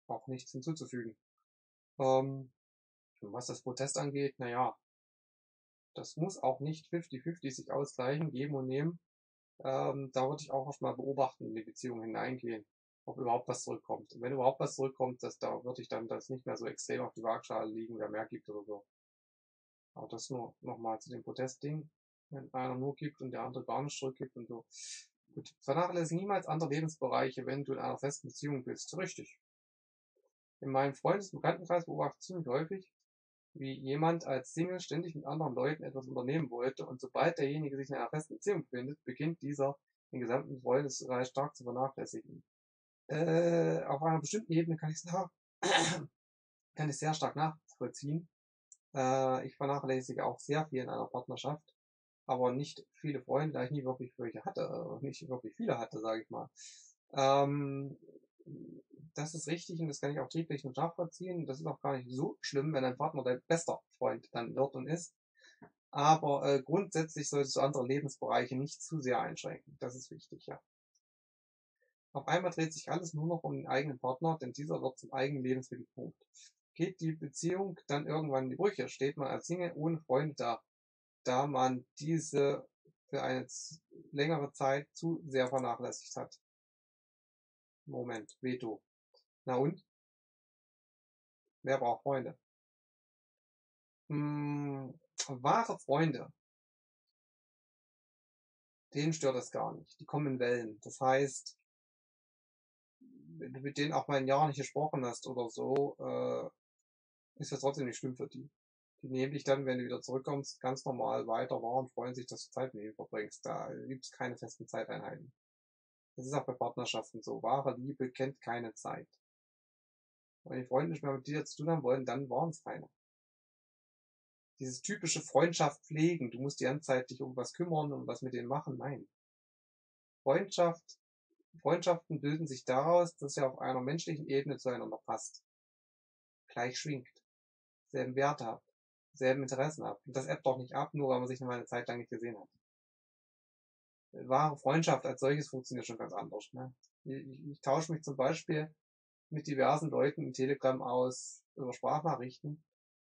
auch nichts hinzuzufügen. Ähm, was das Protest angeht, naja, das muss auch nicht 50-50 sich ausgleichen, geben und nehmen. Ähm, da würde ich auch erstmal beobachten, in die Beziehung hineingehen, ob überhaupt was zurückkommt. Und wenn überhaupt was zurückkommt, das, da würde ich dann das nicht mehr so extrem auf die Waagschale liegen, wer mehr gibt oder so. Aber das nur nochmal zu dem Protestding. Wenn einer nur gibt und der andere gar nicht zurückgibt und so. Gut, vernachlässige niemals andere Lebensbereiche, wenn du in einer festen Beziehung bist. Richtig. In meinem Freundes- und Bekanntenkreis beobachte ich ziemlich häufig, wie jemand als Single ständig mit anderen Leuten etwas unternehmen wollte und sobald derjenige sich in einer festen Beziehung befindet, beginnt dieser den gesamten Freundeskreis stark zu vernachlässigen. Äh, auf einer bestimmten Ebene kann ich es kann ich sehr stark nachvollziehen. Äh, ich vernachlässige auch sehr viel in einer Partnerschaft, aber nicht viele Freunde, da ich nie wirklich welche hatte, nicht wirklich viele hatte, sage ich mal. Ähm, das ist richtig und das kann ich auch täglich und nachvollziehen. Das ist auch gar nicht so schlimm, wenn dein Partner dein bester Freund dann wird und ist. Aber äh, grundsätzlich solltest du andere Lebensbereiche nicht zu sehr einschränken. Das ist wichtig, ja. Auf einmal dreht sich alles nur noch um den eigenen Partner, denn dieser wird zum eigenen Lebensmittelpunkt. Geht die Beziehung dann irgendwann in die Brüche, steht man als Single ohne Freunde da, da man diese für eine längere Zeit zu sehr vernachlässigt hat. Moment, Veto. Na und? Wer braucht Freunde? Hm, wahre Freunde, denen stört das gar nicht. Die kommen in Wellen. Das heißt, wenn du mit denen auch mal ein Jahr nicht gesprochen hast oder so, äh, ist das trotzdem nicht schlimm für die. Die nehmen dich dann, wenn du wieder zurückkommst, ganz normal weiter wahr und freuen sich, dass du Zeit mit ihnen verbringst. Da gibt es keine festen Zeiteinheiten. Das ist auch bei Partnerschaften so. Wahre Liebe kennt keine Zeit. Wenn die Freunde nicht mehr mit dir zu tun haben wollen, dann waren es keine. Dieses typische Freundschaft pflegen, du musst die ganze Zeit dich um was kümmern und was mit denen machen, nein. Freundschaft, Freundschaften bilden sich daraus, dass ihr auf einer menschlichen Ebene zueinander passt. Gleich schwingt. Selben Werte habt. Selben Interessen habt. Und das ebbt doch nicht ab, nur weil man sich mal eine Zeit lang nicht gesehen hat. Wahre Freundschaft als solches funktioniert schon ganz anders. Ne? Ich, ich, tausche mich zum Beispiel mit diversen Leuten im Telegram aus über Sprachnachrichten.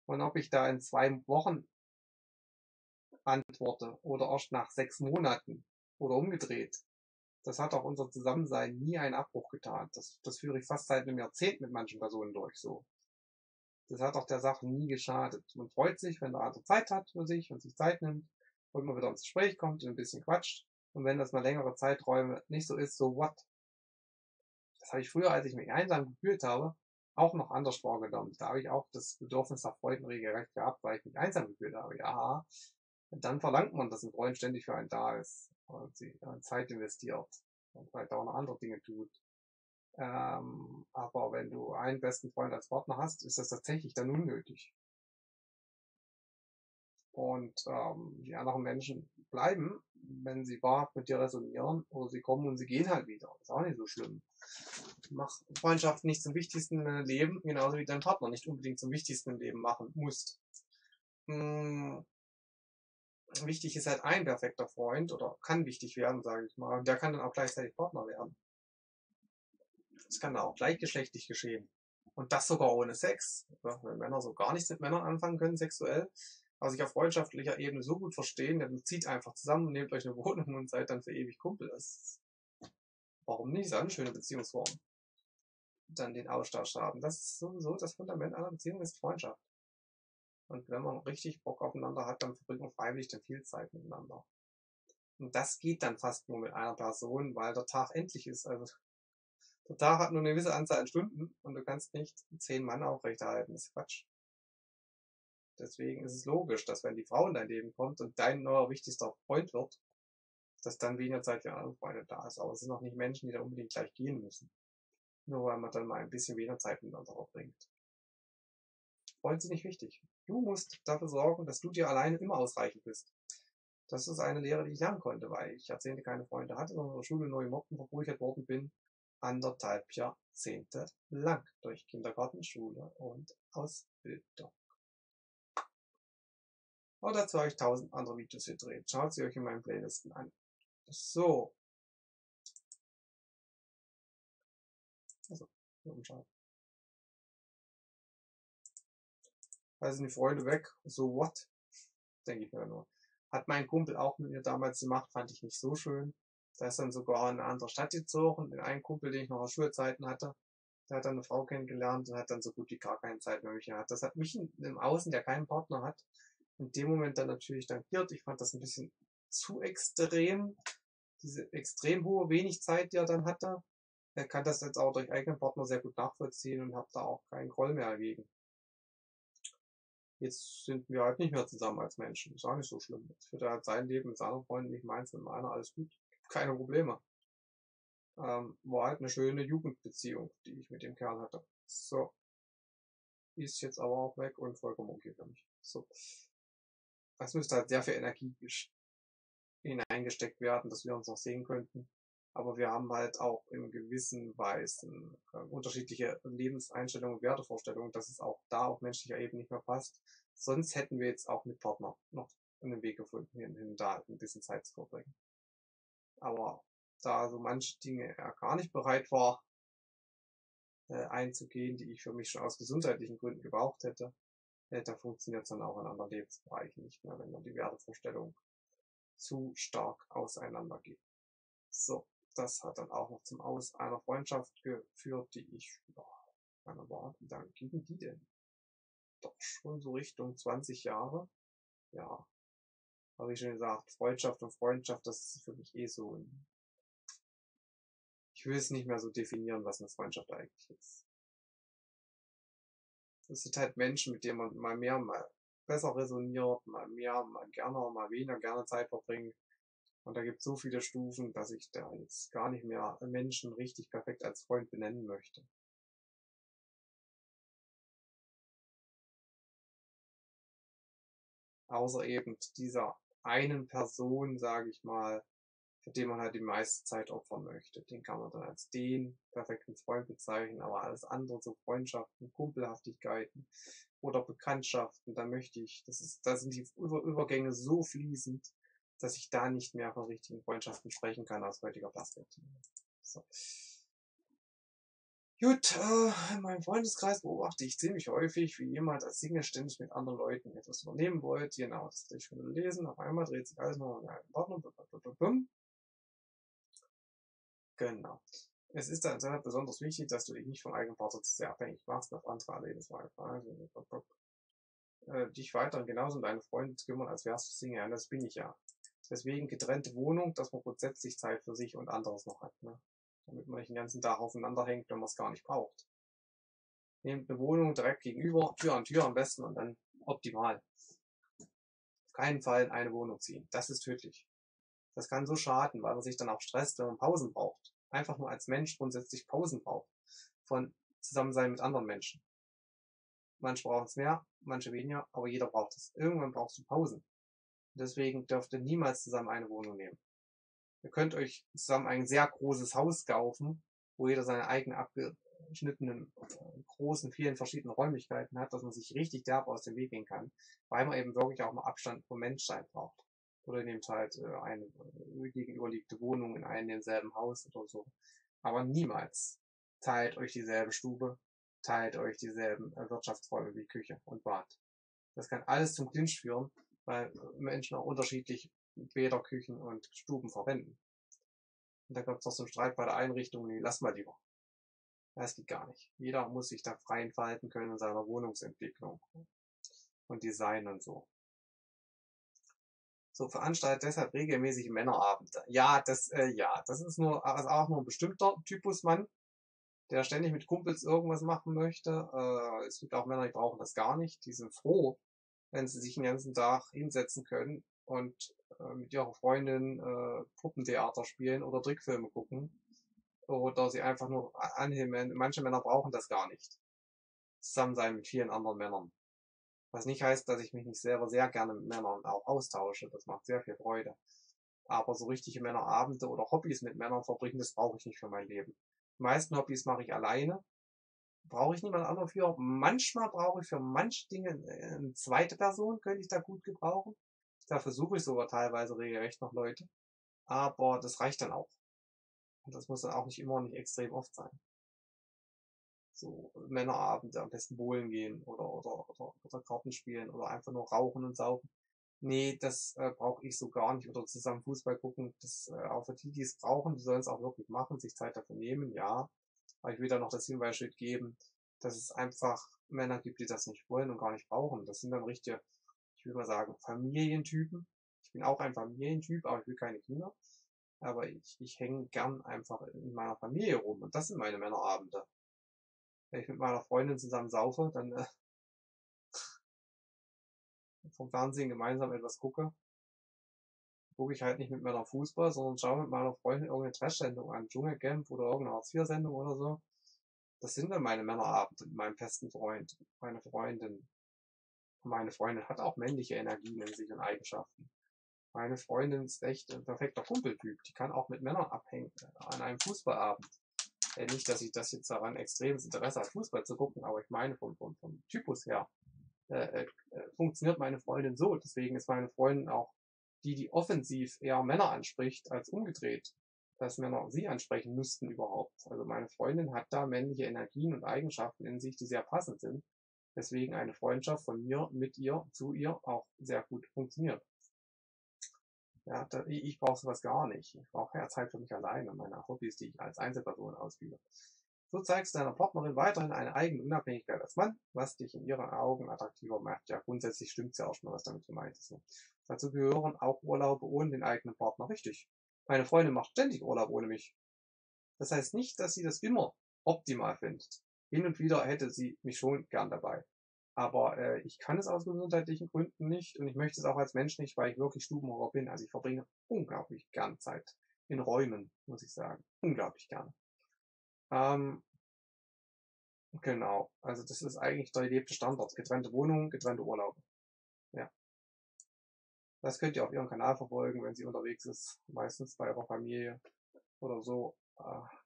Und ob ich da in zwei Wochen antworte oder erst nach sechs Monaten oder umgedreht, das hat auch unser Zusammensein nie einen Abbruch getan. Das, das führe ich fast seit einem Jahrzehnt mit manchen Personen durch, so. Das hat auch der Sache nie geschadet. Man freut sich, wenn der andere Zeit hat für sich und sich Zeit nimmt und man wieder ins Gespräch kommt und ein bisschen quatscht. Und wenn das mal längere Zeiträume nicht so ist, so what? Das habe ich früher, als ich mich einsam gefühlt habe, auch noch anders wahrgenommen. Da habe ich auch das Bedürfnis nach Freunden regelrecht gehabt, weil ich mich einsam gefühlt habe. Ja, dann verlangt man, dass ein Freund ständig für einen da ist und sie Zeit investiert und vielleicht auch noch andere Dinge tut. Ähm, aber wenn du einen besten Freund als Partner hast, ist das tatsächlich dann unnötig. Und ähm, die anderen Menschen bleiben, wenn sie wahrhaft mit dir resonieren, oder sie kommen und sie gehen halt wieder. Ist auch nicht so schlimm. Mach Freundschaft nicht zum wichtigsten im Leben, genauso wie dein Partner nicht unbedingt zum wichtigsten im Leben machen musst. Hm, wichtig ist halt ein perfekter Freund oder kann wichtig werden, sage ich mal. Und der kann dann auch gleichzeitig Partner werden. Das kann dann auch gleichgeschlechtlich geschehen. Und das sogar ohne Sex. Wenn Männer so gar nichts mit Männern anfangen können, sexuell, aber sich auf freundschaftlicher Ebene so gut verstehen, dann zieht einfach zusammen, nehmt euch eine Wohnung und seid dann für ewig Kumpel. Das warum nicht? Das ist eine schöne Beziehungsform. Dann den Austausch haben. Das ist sowieso das Fundament einer Beziehung ist Freundschaft. Und wenn man richtig Bock aufeinander hat, dann verbringt man freiwillig dann viel Zeit miteinander. Und das geht dann fast nur mit einer Person, weil der Tag endlich ist. Also der Tag hat nur eine gewisse Anzahl an Stunden und du kannst nicht zehn Mann aufrechterhalten. Das ist Quatsch. Deswegen ist es logisch, dass wenn die Frau in dein Leben kommt und dein neuer wichtigster Freund wird, dass dann weniger Zeit für andere Freunde da ist. Aber es sind noch nicht Menschen, die da unbedingt gleich gehen müssen. Nur weil man dann mal ein bisschen weniger Zeit miteinander verbringt. Freunde sind nicht wichtig. Du musst dafür sorgen, dass du dir alleine immer ausreichend bist. Das ist eine Lehre, die ich lernen konnte, weil ich Jahrzehnte keine Freunde hatte, sondern in der Schule neu mobbten, verprügelt worden bin, anderthalb Jahrzehnte lang durch Kindergarten, Schule und Ausbildung. Aber dazu habe ich tausend andere Videos gedreht. Schaut sie euch in meinen Playlisten an. So. Also, umschauen. Also sind die Freunde weg. So what? Denke ich mir nur. Hat mein Kumpel auch mit mir damals gemacht, fand ich nicht so schön. Da ist dann sogar in eine andere Stadt gezogen. Den einen Kumpel, den ich noch aus Schulzeiten hatte, der hat dann eine Frau kennengelernt und hat dann so gut wie gar keine Zeit mehr mit mir gehabt. Das hat mich im Außen, der keinen Partner hat, in dem Moment dann natürlich tankiert. Ich fand das ein bisschen zu extrem. Diese extrem hohe wenig Zeit, die er dann hatte. Er kann das jetzt auch durch eigenen Partner sehr gut nachvollziehen und habe da auch keinen Groll mehr dagegen. Jetzt sind wir halt nicht mehr zusammen als Menschen. Ist auch nicht so schlimm. Jetzt führt er halt sein Leben mit seiner Freundin, nicht meins, mit meiner, alles gut. Keine Probleme. Ähm, war halt eine schöne Jugendbeziehung, die ich mit dem Kerl hatte. So. Ist jetzt aber auch weg und vollkommen okay für mich. So. Es müsste halt sehr viel Energie hineingesteckt werden, dass wir uns noch sehen könnten. Aber wir haben halt auch in gewissen Weisen äh, unterschiedliche Lebenseinstellungen und Wertevorstellungen, dass es auch da auf menschlicher Ebene nicht mehr passt. Sonst hätten wir jetzt auch mit Partner noch einen Weg gefunden, hin, hin da ein bisschen Zeit zu verbringen. Aber da so manche Dinge er gar nicht bereit war, äh, einzugehen, die ich für mich schon aus gesundheitlichen Gründen gebraucht hätte, äh, da funktioniert es dann auch in anderen Lebensbereichen nicht mehr, wenn dann die Wertevorstellungen zu stark auseinandergehen. So das hat dann auch noch zum Aus einer Freundschaft geführt, die ich, boah, meine war, wie lange ging die denn? Doch schon so Richtung 20 Jahre. Ja. Habe ich schon gesagt, Freundschaft und Freundschaft, das ist für mich eh so ein, ich will es nicht mehr so definieren, was eine Freundschaft eigentlich ist. Es sind halt Menschen, mit denen man mal mehr, mal besser resoniert, mal mehr, mal gerne, mal weniger gerne Zeit verbringt. Und da gibt es so viele Stufen, dass ich da jetzt gar nicht mehr Menschen richtig perfekt als Freund benennen möchte. Außer eben dieser einen Person, sage ich mal, für den man halt die meiste Zeit opfern möchte. Den kann man dann als den perfekten Freund bezeichnen, aber alles andere, so Freundschaften, Kumpelhaftigkeiten oder Bekanntschaften, da möchte ich, das ist, da sind die Übergänge so fließend, dass ich da nicht mehr von richtigen Freundschaften sprechen kann aus heutiger Perspektive. So. Gut, äh, in meinem Freundeskreis beobachte ich ziemlich häufig, wie jemand als Single ständig mit anderen Leuten etwas übernehmen wollte. Genau, das hatte ich schon gelesen. Auf einmal dreht sich alles nur in einen Partner. Genau. Es ist dann deshalb besonders wichtig, dass du dich nicht vom eigenen Partner zu sehr abhängig machst und auf andere Lebensweise äh, dich weiterhin genauso um deine Freunde kümmern, als wärst du Single. Und das bin ich ja. Deswegen getrennte Wohnung, dass man grundsätzlich Zeit für sich und anderes noch hat. Ne? Damit man nicht den ganzen Tag aufeinander hängt, wenn man es gar nicht braucht. Nehmt eine Wohnung direkt gegenüber, Tür an Tür am besten und dann optimal. Auf keinen Fall in eine Wohnung ziehen. Das ist tödlich. Das kann so schaden, weil man sich dann auch stresst, wenn man Pausen braucht. Einfach nur als Mensch grundsätzlich Pausen braucht. Von Zusammensein mit anderen Menschen. Manche brauchen es mehr, manche weniger, aber jeder braucht es. Irgendwann brauchst du Pausen. Deswegen dürft ihr niemals zusammen eine Wohnung nehmen. Ihr könnt euch zusammen ein sehr großes Haus kaufen, wo jeder seine eigenen abgeschnittenen, großen, vielen verschiedenen Räumlichkeiten hat, dass man sich richtig derb aus dem Weg gehen kann, weil man eben wirklich auch mal Abstand vom Menschsein braucht. Oder nehmt halt äh, eine äh, gegenüberliegende Wohnung in einem denselben Haus oder so. Aber niemals teilt euch dieselbe Stube, teilt euch dieselben Wirtschaftsräume wie Küche und Bad. Das kann alles zum Clinch führen weil Menschen auch unterschiedlich Bäder, Küchen und Stuben verwenden. Und da kommt es noch zum Streit bei der Einrichtung, nee, lass mal lieber. Das geht gar nicht. Jeder muss sich da frei entfalten können in seiner Wohnungsentwicklung und Design und so. So veranstaltet deshalb regelmäßig Männerabende. Ja, das, äh, ja, das ist nur, also auch nur ein bestimmter Typus Mann, der ständig mit Kumpels irgendwas machen möchte. Äh, es gibt auch Männer, die brauchen das gar nicht. Die sind froh, wenn sie sich den ganzen Tag hinsetzen können und äh, mit ihrer Freundin äh, Puppentheater spielen oder Trickfilme gucken. Oder sie einfach nur anhimmeln. Manche Männer brauchen das gar nicht. Zusammen sein mit vielen anderen Männern. Was nicht heißt, dass ich mich nicht selber sehr gerne mit Männern auch austausche. Das macht sehr viel Freude. Aber so richtige Männerabende oder Hobbys mit Männern verbringen, das brauche ich nicht für mein Leben. Die meisten Hobbys mache ich alleine. Brauche ich niemand anderen für. Manchmal brauche ich für manche Dinge eine zweite Person, könnte ich da gut gebrauchen. Da versuche ich sogar teilweise regelrecht noch Leute. Aber das reicht dann auch. Und das muss dann auch nicht immer und nicht extrem oft sein. So Männerabende, am besten bowlen gehen oder, oder, oder, oder Karten spielen oder einfach nur rauchen und saufen. Nee, das äh, brauche ich so gar nicht. Oder zusammen Fußball gucken. Das äh, auch für die, die es brauchen, die sollen es auch wirklich machen, sich Zeit dafür nehmen, ja. Aber ich will da noch das Hinweisschild geben, dass es einfach Männer gibt, die das nicht wollen und gar nicht brauchen. Das sind dann richtige ich will mal sagen, Familientypen. Ich bin auch ein Familientyp, aber ich will keine Kinder. Aber ich, ich hänge gern einfach in meiner Familie rum. Und das sind meine Männerabende. Wenn ich mit meiner Freundin zusammen saufe, dann äh, vom Fernsehen gemeinsam etwas gucke, gucke ich halt nicht mit meiner Fußball, sondern schaue mit meiner Freundin irgendeine Trash-Sendung an, Dschungelcamp oder irgendeine Hartz-IV-Sendung oder so. Das sind dann meine Männerabende mit meinem festen Freund, meine Freundin, meine Freundin hat auch männliche Energien in sich und Eigenschaften. Meine Freundin ist echt ein perfekter Kumpeltyp. Die kann auch mit Männern abhängen äh, an einem Fußballabend. Äh, nicht, dass ich das jetzt daran extremes Interesse hat, Fußball zu gucken, aber ich meine vom, vom, vom Typus her äh, äh, funktioniert meine Freundin so. Deswegen ist meine Freundin auch die, die offensiv eher Männer anspricht, als umgedreht, dass Männer sie ansprechen müssten überhaupt. Also meine Freundin hat da männliche Energien und Eigenschaften in sich, die sehr passend sind weswegen eine Freundschaft von mir mit ihr zu ihr auch sehr gut funktioniert. Ja, da, ich brauche sowas gar nicht. Ich brauche ja Zeit für mich alleine und meine Hobbys, die ich als Einzelperson ausübe. So zeigst du deiner Partnerin weiterhin eine eigene Unabhängigkeit als Mann, was dich in ihren Augen attraktiver macht. Ja, grundsätzlich stimmt's ja auch schon, was damit gemeint ist. Ne? Dazu gehören auch Urlaube ohne den eigenen Partner. Richtig. Meine Freundin macht ständig Urlaub ohne mich. Das heißt nicht, dass sie das immer optimal findet hin und wieder hätte sie mich schon gern dabei. Aber äh, ich kann es aus gesundheitlichen Gründen nicht und ich möchte es auch als Mensch nicht, weil ich wirklich Stubenhorror bin. Also ich verbringe unglaublich gern Zeit in Räumen, muss ich sagen. Unglaublich gern. Ähm, genau. Also das ist eigentlich der gelebte Standard. Getrennte Wohnungen, getrennte Urlaube. Ja. Das könnt ihr auf ihrem Kanal verfolgen, wenn sie unterwegs ist. Meistens bei ihrer Familie oder so. Äh,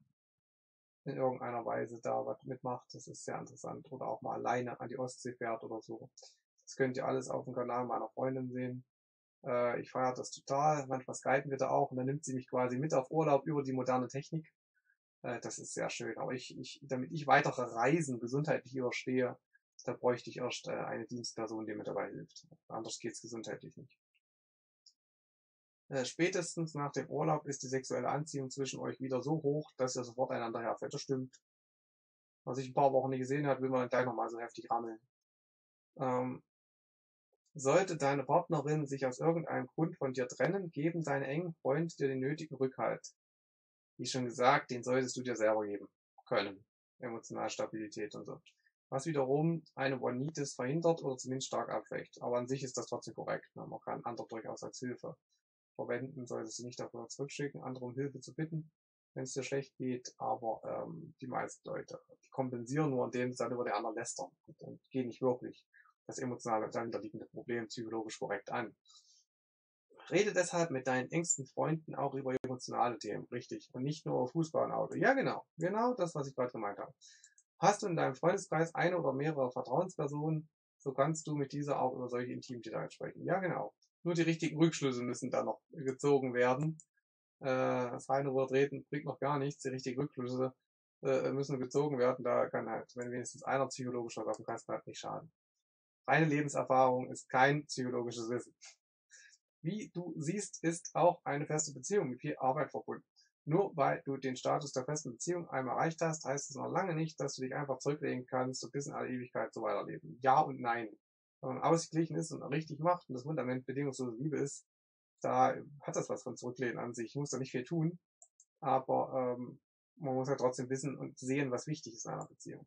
in irgendeiner Weise da was mitmacht. Das ist sehr interessant. Oder auch mal alleine an die Ostsee fährt oder so. Das könnt ihr alles auf dem Kanal meiner Freundin sehen. Äh, ich feiere das total. Manchmal skypen wir da auch und dann nimmt sie mich quasi mit auf Urlaub über die moderne Technik. Äh, das ist sehr schön. Aber ich, ich, damit ich weitere Reisen gesundheitlich überstehe, da bräuchte ich erst äh, eine Dienstperson, die mir dabei hilft. Anders geht's gesundheitlich nicht. Äh, spätestens nach dem Urlaub ist die sexuelle Anziehung zwischen euch wieder so hoch, dass ihr sofort einander herfällt. Das stimmt. Was ich ein paar Wochen nicht gesehen hat, will man dann gleich nochmal so heftig rammeln. Ähm, sollte deine Partnerin sich aus irgendeinem Grund von dir trennen, geben deine engen Freunde dir den nötigen Rückhalt. Wie schon gesagt, den solltest du dir selber geben können. Emotionale Stabilität und so. Was wiederum eine One-Nitis verhindert oder zumindest stark abschwächt. Aber an sich ist das trotzdem korrekt. Man kann andere durchaus als Hilfe verwenden, solltest du nicht dafür zurückschicken, andere um Hilfe zu bitten, wenn es dir schlecht geht, aber ähm, die meisten Leute, die kompensieren nur, indem sie dann über die anderen lästern und, und gehen nicht wirklich das emotionale dahinterliegende Problem psychologisch korrekt an. Rede deshalb mit deinen engsten Freunden auch über emotionale Themen, richtig, und nicht nur über Fußball und Auto. Ja, genau, genau das, was ich gerade gemeint habe. Hast du in deinem Freundeskreis eine oder mehrere Vertrauenspersonen, so kannst du mit dieser auch über solche Intimdetails sprechen. Ja, genau. Nur die richtigen Rückschlüsse müssen da noch gezogen werden. Äh, das reine Übertreten bringt noch gar nichts. Die richtigen Rückschlüsse äh, müssen gezogen werden. Da kann halt, wenn wenigstens einer psychologisch auf dem Kasten hat, nicht schaden. Reine Lebenserfahrung ist kein psychologisches Wissen. Wie du siehst, ist auch eine feste Beziehung mit viel Arbeit verbunden. Nur weil du den Status der festen Beziehung einmal erreicht hast, heißt es noch lange nicht, dass du dich einfach zurücklegen kannst und bis in alle Ewigkeit so weiterleben. Ja und nein wenn man ausgeglichen ist und richtig macht und das Fundament bedingungslose Liebe ist, da hat das was von Zurücklehnen an sich. Ich muss da nicht viel tun, aber ähm, man muss ja trotzdem wissen und sehen, was wichtig ist in einer Beziehung.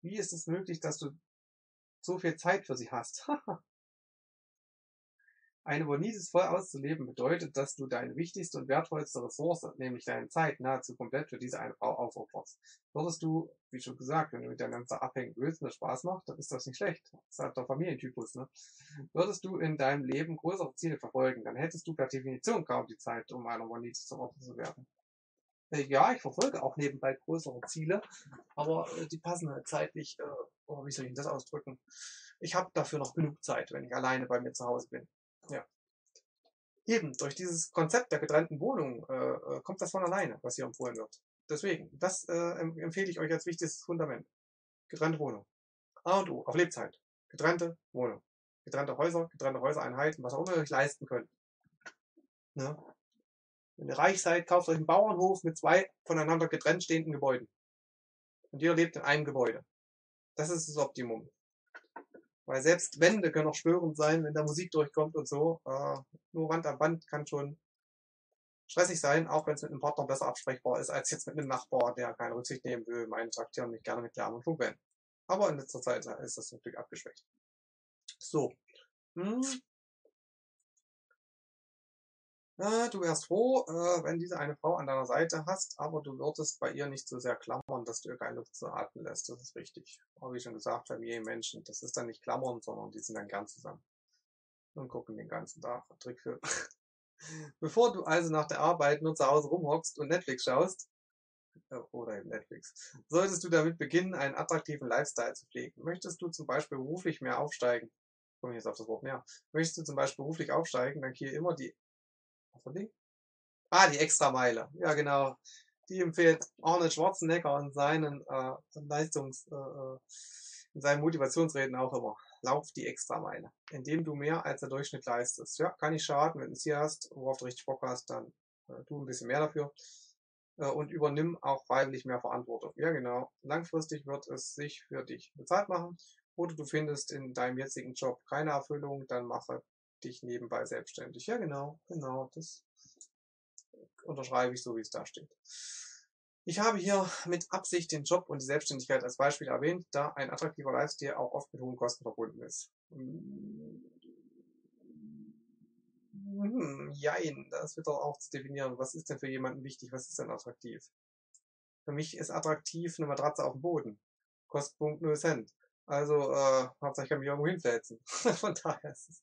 Wie ist es möglich, dass du so viel Zeit für sie hast. Eine Bonitis voll auszuleben bedeutet, dass du deine wichtigste und wertvollste Ressource, nämlich deine Zeit, nahezu komplett für diese eine Frau aufopferst. Würdest du, wie schon gesagt, wenn du miteinander abhängen willst und das Spaß macht, dann ist das nicht schlecht. Das ist halt der Familientypus, ne? Würdest du in deinem Leben größere Ziele verfolgen, dann hättest du per Definition kaum die Zeit, um einer Bonitis zum Opfer zu werden. Äh, ja, ich verfolge auch nebenbei größere Ziele, aber äh, die passen halt zeitlich, äh, oh, wie soll ich das ausdrücken? Ich habe dafür noch genug Zeit, wenn ich alleine bei mir zu Hause bin. Eben, durch dieses Konzept der getrennten Wohnung äh, äh, kommt das von alleine, was hier empfohlen wird. Deswegen, das äh, empfehle ich euch als wichtigstes Fundament. Getrennte Wohnung. A und O, auf Lebzeit. Getrennte Wohnung. Getrennte Häuser, getrennte Häusereinheiten, was auch immer ihr euch leisten könnt. Ne? Wenn ihr reich seid, kauft euch einen Bauernhof mit zwei voneinander getrennt stehenden Gebäuden. Und ihr lebt in einem Gebäude. Das ist das Optimum. Weil selbst Wände können auch störend sein, wenn da Musik durchkommt und so. Äh, nur Wand an Wand kann schon stressig sein, auch wenn es mit einem Partner besser absprechbar ist, als jetzt mit einem Nachbar, der keine Rücksicht nehmen will, meinen Traktieren nicht gerne mit Lärm und Funkwellen. Aber in letzter Zeit ist das Glück abgeschwächt. So. Hm. Äh, du wärst froh, äh, wenn diese eine Frau an deiner Seite hast, aber du würdest bei ihr nicht so sehr klammern, dass du ihr keine Luft zu atmen lässt. Das ist richtig. Aber wie schon gesagt, Familie, Menschen, das ist dann nicht klammern, sondern die sind dann gern zusammen. Und gucken den ganzen Tag. Trickfilm. Bevor du also nach der Arbeit nur zu Hause rumhockst und Netflix schaust, äh, oder eben Netflix, solltest du damit beginnen, einen attraktiven Lifestyle zu pflegen. Möchtest du zum Beispiel beruflich mehr aufsteigen, komme ich jetzt auf das Wort mehr, möchtest du zum Beispiel beruflich aufsteigen, dann hier immer die war die? Ah, die Extrameile. Ja, genau. Die empfiehlt Arnold Schwarzenegger in seinen äh, Leistungs, äh, äh, in seinen Motivationsreden auch immer. Lauf die Extrameile. Indem du mehr als der Durchschnitt leistest. Ja, kann nicht schaden, wenn du es hier hast, worauf du richtig Bock hast, dann äh, tu ein bisschen mehr dafür. Äh, und übernimm auch freiwillig mehr Verantwortung. Ja, genau. Langfristig wird es sich für dich bezahlt machen. Oder du findest in deinem jetzigen Job keine Erfüllung, dann mache dich nebenbei selbstständig. Ja, genau, genau, das unterschreibe ich so, wie es da steht. Ich habe hier mit Absicht den Job und die Selbstständigkeit als Beispiel erwähnt, da ein attraktiver Lifestyle auch oft mit hohen Kosten verbunden ist. Hm, jein, das wird doch auch zu definieren. Was ist denn für jemanden wichtig? Was ist denn attraktiv? Für mich ist attraktiv eine Matratze auf dem Boden. Kostenpunkt 0 Cent. Also, äh, Hauptsache ich kann mich irgendwo hinsetzen. Von daher ist es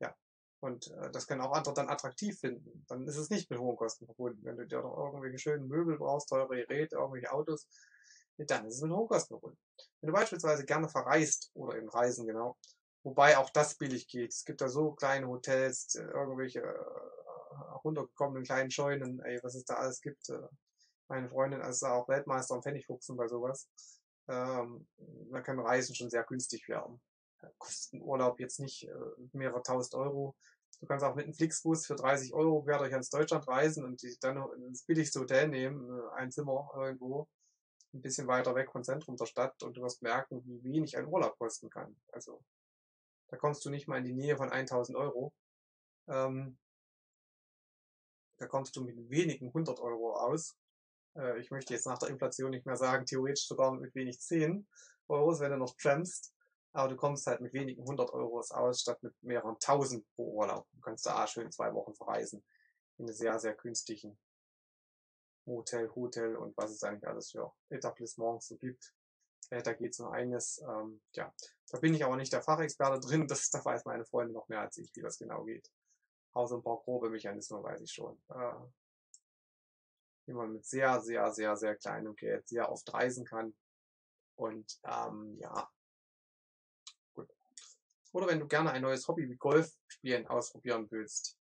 ja. Und äh, das können auch andere dann attraktiv finden. Dann ist es nicht mit hohen Kosten verbunden. Wenn du dir doch irgendwelche schönen Möbel brauchst, teure Geräte, irgendwelche Autos, dann ist es mit hohen Kosten verbunden. Wenn du beispielsweise gerne verreist oder eben reisen, genau, wobei auch das billig geht. Es gibt da so kleine Hotels, äh, irgendwelche äh, runtergekommenen kleinen Scheunen, ey, was es da alles gibt. Äh, meine Freundin ist auch Weltmeister und Pfennigfuchsen bei sowas. Ähm, da können Reisen schon sehr günstig werden kostet ein Urlaub jetzt nicht äh, mehrere tausend Euro. Du kannst auch mit einem Flixbus für 30 Euro quer durch ganz Deutschland reisen und die dann ins billigste Hotel nehmen, äh, ein Zimmer irgendwo, ein bisschen weiter weg vom Zentrum der Stadt und du wirst merken, wie wenig ein Urlaub kosten kann. Also da kommst du nicht mal in die Nähe von 1000 Euro. Ähm, da kommst du mit wenigen 100 Euro aus. Äh, ich möchte jetzt nach der Inflation nicht mehr sagen, theoretisch sogar mit wenig 10 Euros, wenn du noch trampst. Aber du kommst halt mit wenigen hundert Euros aus, statt mit mehreren tausend pro Urlaub. Du kannst da schön zwei Wochen verreisen. In einem sehr, sehr günstigen Hotel, Hotel und was es eigentlich alles für Etablissements so gibt. Äh, da geht's nur eines. Ähm, ja, da bin ich aber nicht der Fachexperte drin. Das, da weiß meine Freundin noch mehr als ich, wie das genau geht. Außer ein paar grobe Mechanismen weiß ich schon. Äh, wie man mit sehr, sehr, sehr, sehr kleinem Geld sehr oft reisen kann. Und ähm, ja, oder wenn du gerne ein neues Hobby wie Golf spielen ausprobieren willst.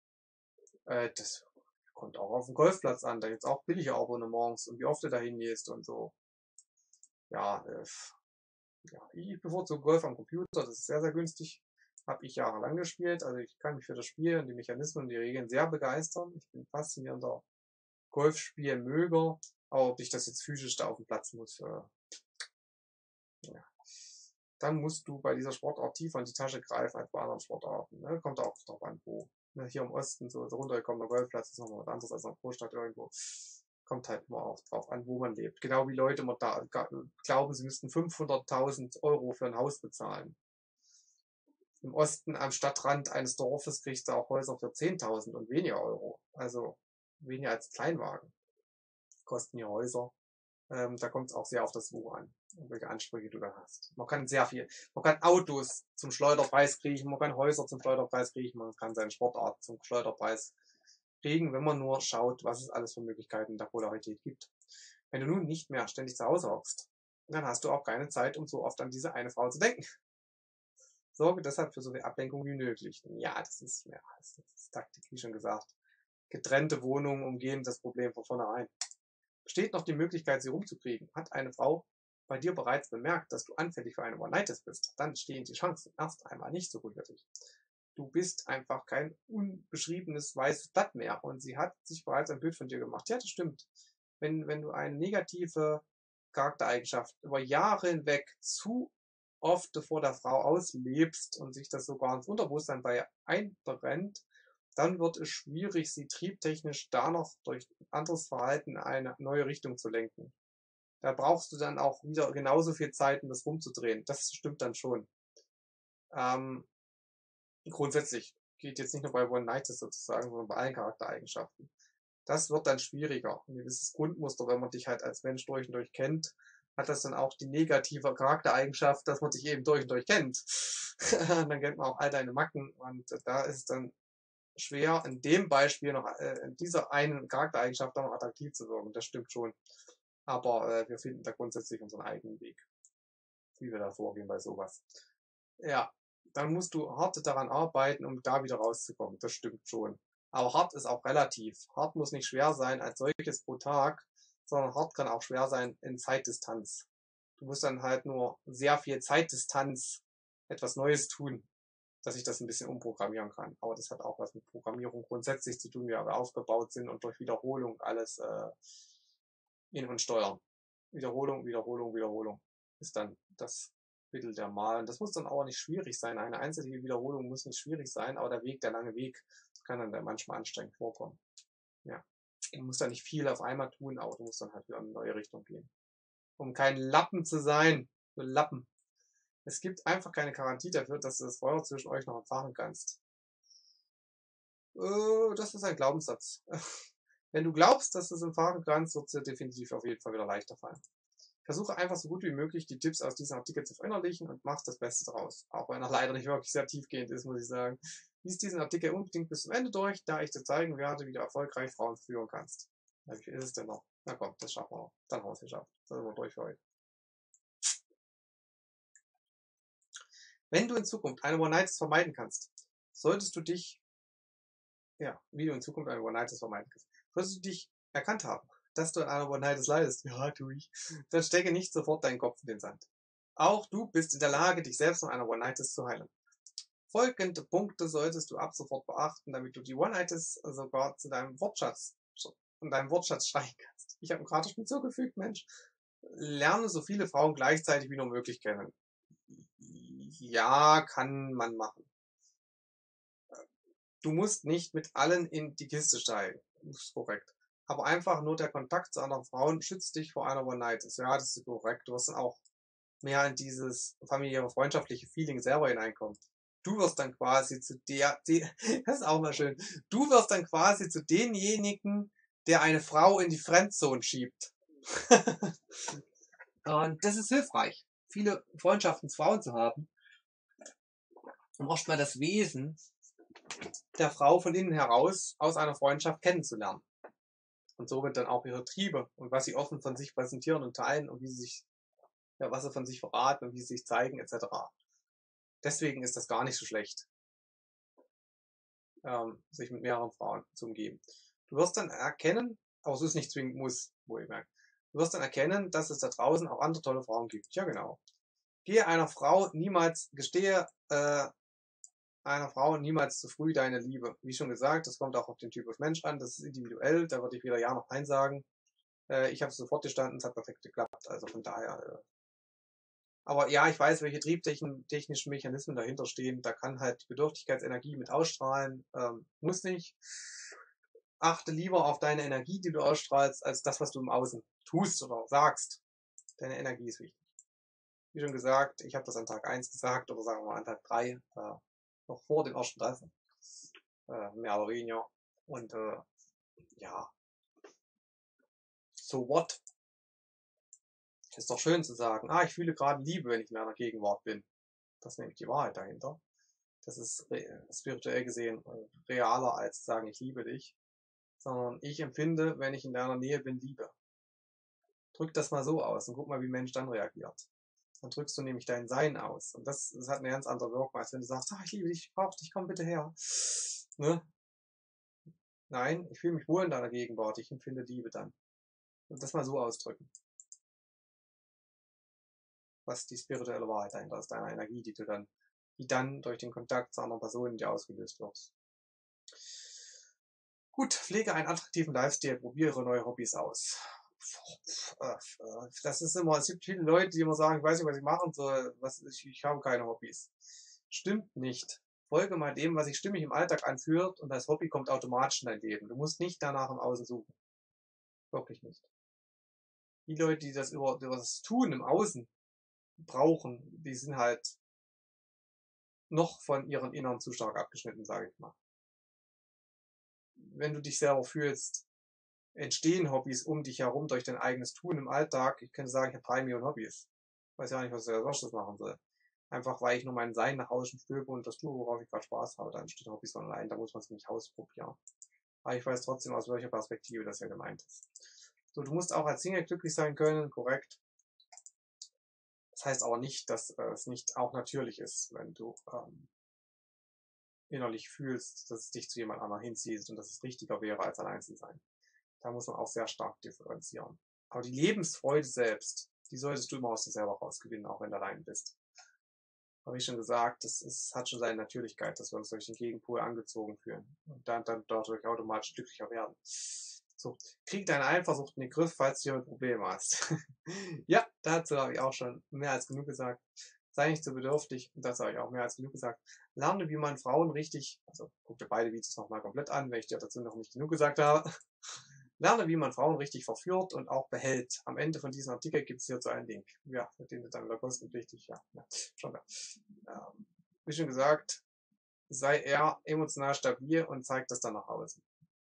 Äh, das kommt auch auf den Golfplatz an. Da gibt's auch billige Abonnements und wie oft du dahin gehst und so. Ja, äh, ja, ich bevorzuge Golf am Computer. Das ist sehr, sehr günstig. Habe ich jahrelang gespielt. Also ich kann mich für das Spiel und die Mechanismen und die Regeln sehr begeistern. Ich bin faszinierender Golfspielmöger. Aber ob ich das jetzt physisch da auf dem Platz muss, äh, ja, dann musst du bei dieser Sportart tiefer in die Tasche greifen als bei anderen Sportarten. Ne? Kommt auch drauf an, wo. Ne? Hier im Osten, so, so runtergekommener Golfplatz ist nochmal was anderes als in einer Großstadt irgendwo. kommt halt immer auch drauf an, wo man lebt. Genau wie Leute immer da glauben, sie müssten 500.000 Euro für ein Haus bezahlen. Im Osten am Stadtrand eines Dorfes kriegst du auch Häuser für 10.000 und weniger Euro. Also weniger als Kleinwagen kosten die Häuser. Ähm, da kommt es auch sehr auf das Wo an, welche Ansprüche du da hast. Man kann sehr viel, man kann Autos zum Schleuderpreis kriegen, man kann Häuser zum Schleuderpreis kriegen, man kann seine Sportart zum Schleuderpreis kriegen, wenn man nur schaut, was es alles für Möglichkeiten der Polarität gibt. Wenn du nun nicht mehr ständig zu Hause hockst, dann hast du auch keine Zeit, um so oft an diese eine Frau zu denken. Sorge deshalb für so viel Ablenkung wie möglich. Ja, das ist mehr als Taktik, wie schon gesagt. Getrennte Wohnungen umgehen das Problem von vornherein. Besteht noch die Möglichkeit, sie rumzukriegen? Hat eine Frau bei dir bereits bemerkt, dass du anfällig für eine One-Nightes bist? Dann stehen die Chancen erst einmal nicht so gut für dich du bist einfach kein unbeschriebenes weißes Blatt mehr. Und sie hat sich bereits ein Bild von dir gemacht. Ja, das stimmt. Wenn, wenn du eine negative Charaktereigenschaft über Jahre hinweg zu oft vor der Frau auslebst und sich das sogar ins Unterbewusstsein bei einbrennt, dann wird es schwierig, sie triebtechnisch da noch durch anderes Verhalten eine neue Richtung zu lenken. Da brauchst du dann auch wieder genauso viel Zeit, um das rumzudrehen. Das stimmt dann schon. Ähm, grundsätzlich geht jetzt nicht nur bei One Night sozusagen, sondern bei allen Charaktereigenschaften. Das wird dann schwieriger. Ein gewisses Grundmuster, wenn man dich halt als Mensch durch und durch kennt, hat das dann auch die negative Charaktereigenschaft, dass man dich eben durch und durch kennt. dann kennt man auch all deine Macken und da ist es dann schwer, in dem Beispiel noch, äh, in dieser einen Charaktereigenschaft noch attraktiv zu wirken. Das stimmt schon. Aber äh, wir finden da grundsätzlich unseren eigenen Weg, wie wir da vorgehen bei sowas. Ja, dann musst du hart daran arbeiten, um da wieder rauszukommen. Das stimmt schon. Aber hart ist auch relativ. Hart muss nicht schwer sein als solches pro Tag, sondern hart kann auch schwer sein in Zeitdistanz. Du musst dann halt nur sehr viel Zeitdistanz etwas Neues tun, dass ich das ein bisschen umprogrammieren kann. Aber das hat auch was mit Programmierung grundsätzlich zu tun, wie wir aufgebaut sind und durch Wiederholung alles äh, in und steuern. Wiederholung, Wiederholung, Wiederholung ist dann das Mittel der Malen. Das muss dann auch nicht schwierig sein. Eine einzelne Wiederholung muss nicht schwierig sein, aber der Weg, der lange Weg, kann dann manchmal anstrengend vorkommen. Ja. Du musst da nicht viel auf einmal tun, aber du musst dann halt wieder in eine neue Richtung gehen. Um kein Lappen zu sein. Lappen. Es gibt einfach keine Garantie dafür, dass du das Feuer zwischen euch noch erfahren kannst. Äh, das ist ein Glaubenssatz. Wenn du glaubst, dass du es erfahren kannst, wird es dir definitiv auf jeden Fall wieder leichter fallen. Versuche einfach so gut wie möglich die Tipps aus diesem Artikel zu verinnerlichen und mach das Beste draus. Auch wenn er leider nicht wirklich sehr tiefgehend ist, muss ich sagen. Lies diesen Artikel unbedingt bis zum Ende durch, da ich dir zeigen werde, wie du erfolgreich Frauen führen kannst. Wie viel ist es denn noch? Na komm, das schaffen wir noch. Dann haben wir es geschafft. Dann sind wir durch für heute. Wenn du in Zukunft eine One-Nights vermeiden kannst, solltest du dich, ja, wie du in Zukunft eine One-Nights vermeiden kannst, solltest du dich erkannt haben dass du an einer One-Night leidest. Ja, tu ich. Dann stecke nicht sofort deinen Kopf in den Sand. Auch du bist in der Lage, dich selbst von einer One-Night zu heilen. Folgende Punkte solltest du ab sofort beachten, damit du die One-Night sogar zu deinem Wortschatz, von deinem Wortschatz steigen kannst. Ich habe ein gratis zugefügt, Mensch. Lerne so viele Frauen gleichzeitig wie nur möglich kennen. Ja, kann man machen. Du musst nicht mit allen in die Kiste steigen. Das ist korrekt aber einfach nur der Kontakt zu anderen Frauen schützt dich vor einer One-Night. Ja, das ist korrekt. Du wirst dann auch mehr in dieses familiäre, freundschaftliche Feeling selber hineinkommen. Du wirst dann quasi zu der, die, das ist auch mal schön, du wirst dann quasi zu denjenigen, der eine Frau in die Friendzone schiebt. Und das ist hilfreich, viele Freundschaften zu Frauen zu haben, um oft das Wesen der Frau von innen heraus aus einer Freundschaft kennenzulernen und somit dann auch ihre Triebe und was sie offen von sich präsentieren und teilen und wie sie sich, ja, was sie von sich verraten und wie sie sich zeigen, etc. Deswegen ist das gar nicht so schlecht, ähm, sich mit mehreren Frauen zu umgeben. Du wirst dann erkennen, aber es ist nicht zwingend muss, wo ich merke, du wirst dann erkennen, dass es da draußen auch andere tolle Frauen gibt. Ja, genau. Gehe einer Frau niemals, gestehe äh, einer Frau niemals zu früh deine Liebe. Wie schon gesagt, das kommt auch auf den Typus Mensch an, das ist individuell, da würde ich wieder Ja noch Nein sagen. Äh, ich habe sofort gestanden, es hat perfekt geklappt, also von daher. Äh. Aber ja, ich weiß, welche triebtechnischen Mechanismen dahinter stehen. Da kann halt Bedürftigkeitsenergie mit ausstrahlen, ähm, muss nicht. achte lieber auf deine Energie, die du ausstrahlst, als das, was du im Außen tust oder sagst. Deine Energie ist wichtig. Wie schon gesagt, ich habe das an Tag 1 gesagt oder sagen wir mal an Tag 3, äh, noch vor dem ersten Treffen. Äh, mehr oder weniger. Und äh, ja. So what? Ist doch schön zu sagen, ah, ich fühle gerade Liebe, wenn ich in einer Gegenwart bin. Das ist nämlich die Wahrheit dahinter. Das ist spirituell gesehen realer als zu sagen, ich liebe dich. Sondern ich empfinde, wenn ich in deiner Nähe bin, Liebe. Drück das mal so aus und guck mal, wie ein Mensch dann reagiert. Dann drückst du nämlich dein Sein aus. Und das, das hat eine ganz andere Wirkung, als wenn du sagst, ah, ich liebe dich, ich brauche dich, komm bitte her. Ne? Nein, ich fühle mich wohl in deiner Gegenwart, ich empfinde Liebe dann. Und das mal so ausdrücken was die spirituelle Wahrheit dahinter ist, deiner Energie, die du dann, die dann durch den Kontakt zu anderen Personen dir ausgelöst wird. Gut, pflege einen attraktiven Lifestyle, probiere neue Hobbys aus. Das ist immer, es gibt viele Leute, die immer sagen, ich weiß nicht, was ich machen soll, was, ich, ich habe keine Hobbys. Stimmt nicht. Folge mal dem, was sich stimmig im Alltag anfühlt und das Hobby kommt automatisch in dein Leben. Du musst nicht danach im Außen suchen. Wirklich nicht. Die Leute, die das über, über das Tun im Außen brauchen, die sind halt noch von ihren inneren zu stark abgeschnitten, sage ich mal. Wenn du dich selber fühlst, entstehen Hobbys um dich herum durch dein eigenes Tun im Alltag. Ich könnte sagen, ich habe drei Millionen Hobbys. Ich weiß ja nicht, was ich als erstes machen soll. Einfach weil ich nur mein Sein nach außen stöbe und das tue, worauf ich gerade Spaß habe, dann entstehen Hobbys allein, da muss man es nicht ausprobieren. Aber ich weiß trotzdem, aus welcher Perspektive das ja gemeint ist. So, du musst auch als Single glücklich sein können, korrekt. Das heißt aber nicht, dass äh, es nicht auch natürlich ist, wenn du ähm, innerlich fühlst, dass es dich zu jemand anderem hinzieht und dass es richtiger wäre, als allein zu sein. Da muss man auch sehr stark differenzieren. Aber die Lebensfreude selbst, die solltest du immer aus dir selber rausgewinnen, auch wenn du allein bist. Habe ich schon gesagt, das ist, hat schon seine Natürlichkeit, dass wir uns durch den Gegenpol angezogen fühlen und dann, dann dadurch automatisch glücklicher werden. So, krieg deine Eifersucht in den Griff, falls du hier ein Problem hast. ja, dazu habe ich auch schon mehr als genug gesagt. Sei nicht so bedürftig, und dazu habe ich auch mehr als genug gesagt. Lerne, wie man Frauen richtig, also guck dir beide Videos nochmal komplett an, wenn ich dir dazu noch nicht genug gesagt habe. Lerne, wie man Frauen richtig verführt und auch behält. Am Ende von diesem Artikel gibt es hierzu einen Link. Ja, dem du dann wieder kostenpflichtig, ja, ja schon da. Ähm, wie schon gesagt, sei eher emotional stabil und zeig das dann nach außen.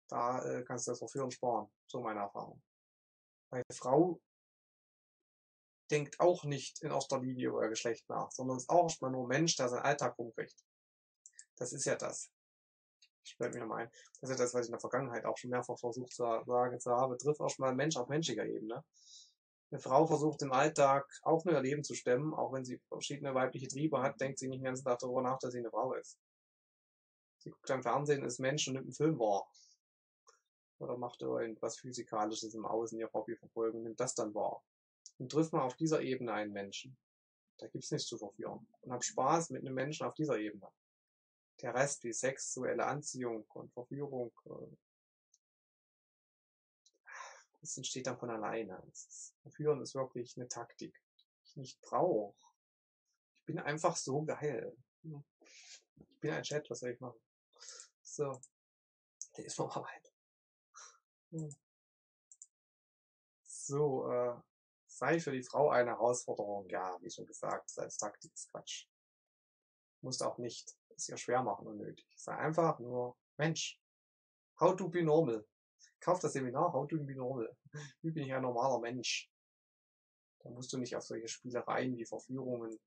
Da äh, kannst du das Verführen sparen. So meine Erfahrung. Eine Frau denkt auch nicht in erster Linie über ihr Geschlecht nach, sondern ist auch erstmal nur Mensch, der seinen Alltag rumkriegt. Das ist ja das. Ich blende mir nochmal ein. Das ist ja das, was ich in der Vergangenheit auch schon mehrfach versucht zu sagen zu haben. Trifft erstmal Mensch auf menschlicher Ebene. Eine Frau versucht im Alltag auch nur ihr Leben zu stemmen, auch wenn sie verschiedene weibliche Triebe hat, denkt sie nicht den ganzen Tag darüber nach, dass sie eine Frau ist. Sie guckt am Fernsehen, ist Mensch und nimmt einen Film wahr oder macht irgendwas Physikalisches im Außen ihr Hobby verfolgen, nimmt das dann wahr. Und trifft man auf dieser Ebene einen Menschen. Da gibt's nichts zu verführen. Und hab Spaß mit einem Menschen auf dieser Ebene. Der Rest wie sexuelle Anziehung und Verführung, äh, das entsteht dann von alleine. Ist, Verführen ist wirklich eine Taktik, die ich nicht brauche. Ich bin einfach so geil. Ich bin ein Chat, was soll ich machen? So. Der ist vom Arbeit. Hm. So, äh, sei für die Frau eine Herausforderung. Ja, wie schon gesagt, sei als Taktik ist Quatsch. Musst auch nicht es ihr schwer machen unnötig. Sei einfach nur Mensch. How to be normal. Kauf das Seminar How to be normal. Wie bin ich ein normaler Mensch? Da musst du nicht auf solche Spielereien wie Verführungen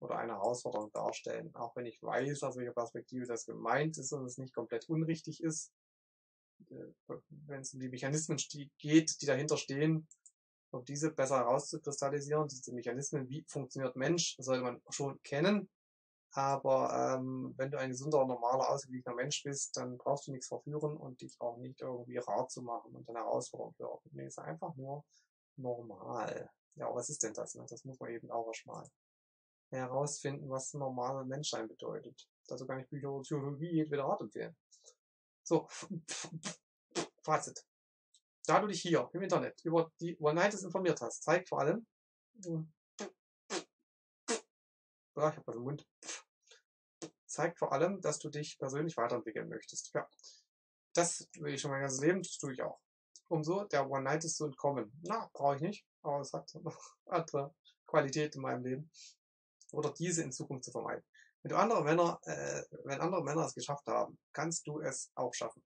oder eine Herausforderung darstellen. Auch wenn ich weiß, aus welcher Perspektive das gemeint ist und es nicht komplett unrichtig ist, äh, wenn es um die Mechanismen geht, die dahinter stehen, um diese besser herauszukristallisieren. Diese Mechanismen, wie funktioniert Mensch, sollte man schon kennen. Aber ähm, wenn du ein gesunder, normaler, ausgeglichener Mensch bist, dann brauchst du nichts verführen und dich auch nicht irgendwie rar zu machen und dann herausfordern für Nee, ist einfach nur normal. Ja, was ist denn das? Ne? Das muss man eben auch erstmal herausfinden, was normaler Menschsein bedeutet. Dazu kann ich Bücher Psychologie jedweder Art empfehlen. So, Fazit. Da du dich hier im Internet über die One-Nights informiert hast, zeigt vor allem, ich habe was im Mund, zeigt vor allem, dass du dich persönlich weiterentwickeln möchtest. Ja. Das will ich schon mein ganzes Leben, das tue ich auch. Um so der One Night ist zu entkommen. Na, brauche ich nicht, aber es hat noch andere Qualität in meinem Leben. Oder diese in Zukunft zu vermeiden. Wenn du andere Männer, äh, wenn andere Männer es geschafft haben, kannst du es auch schaffen.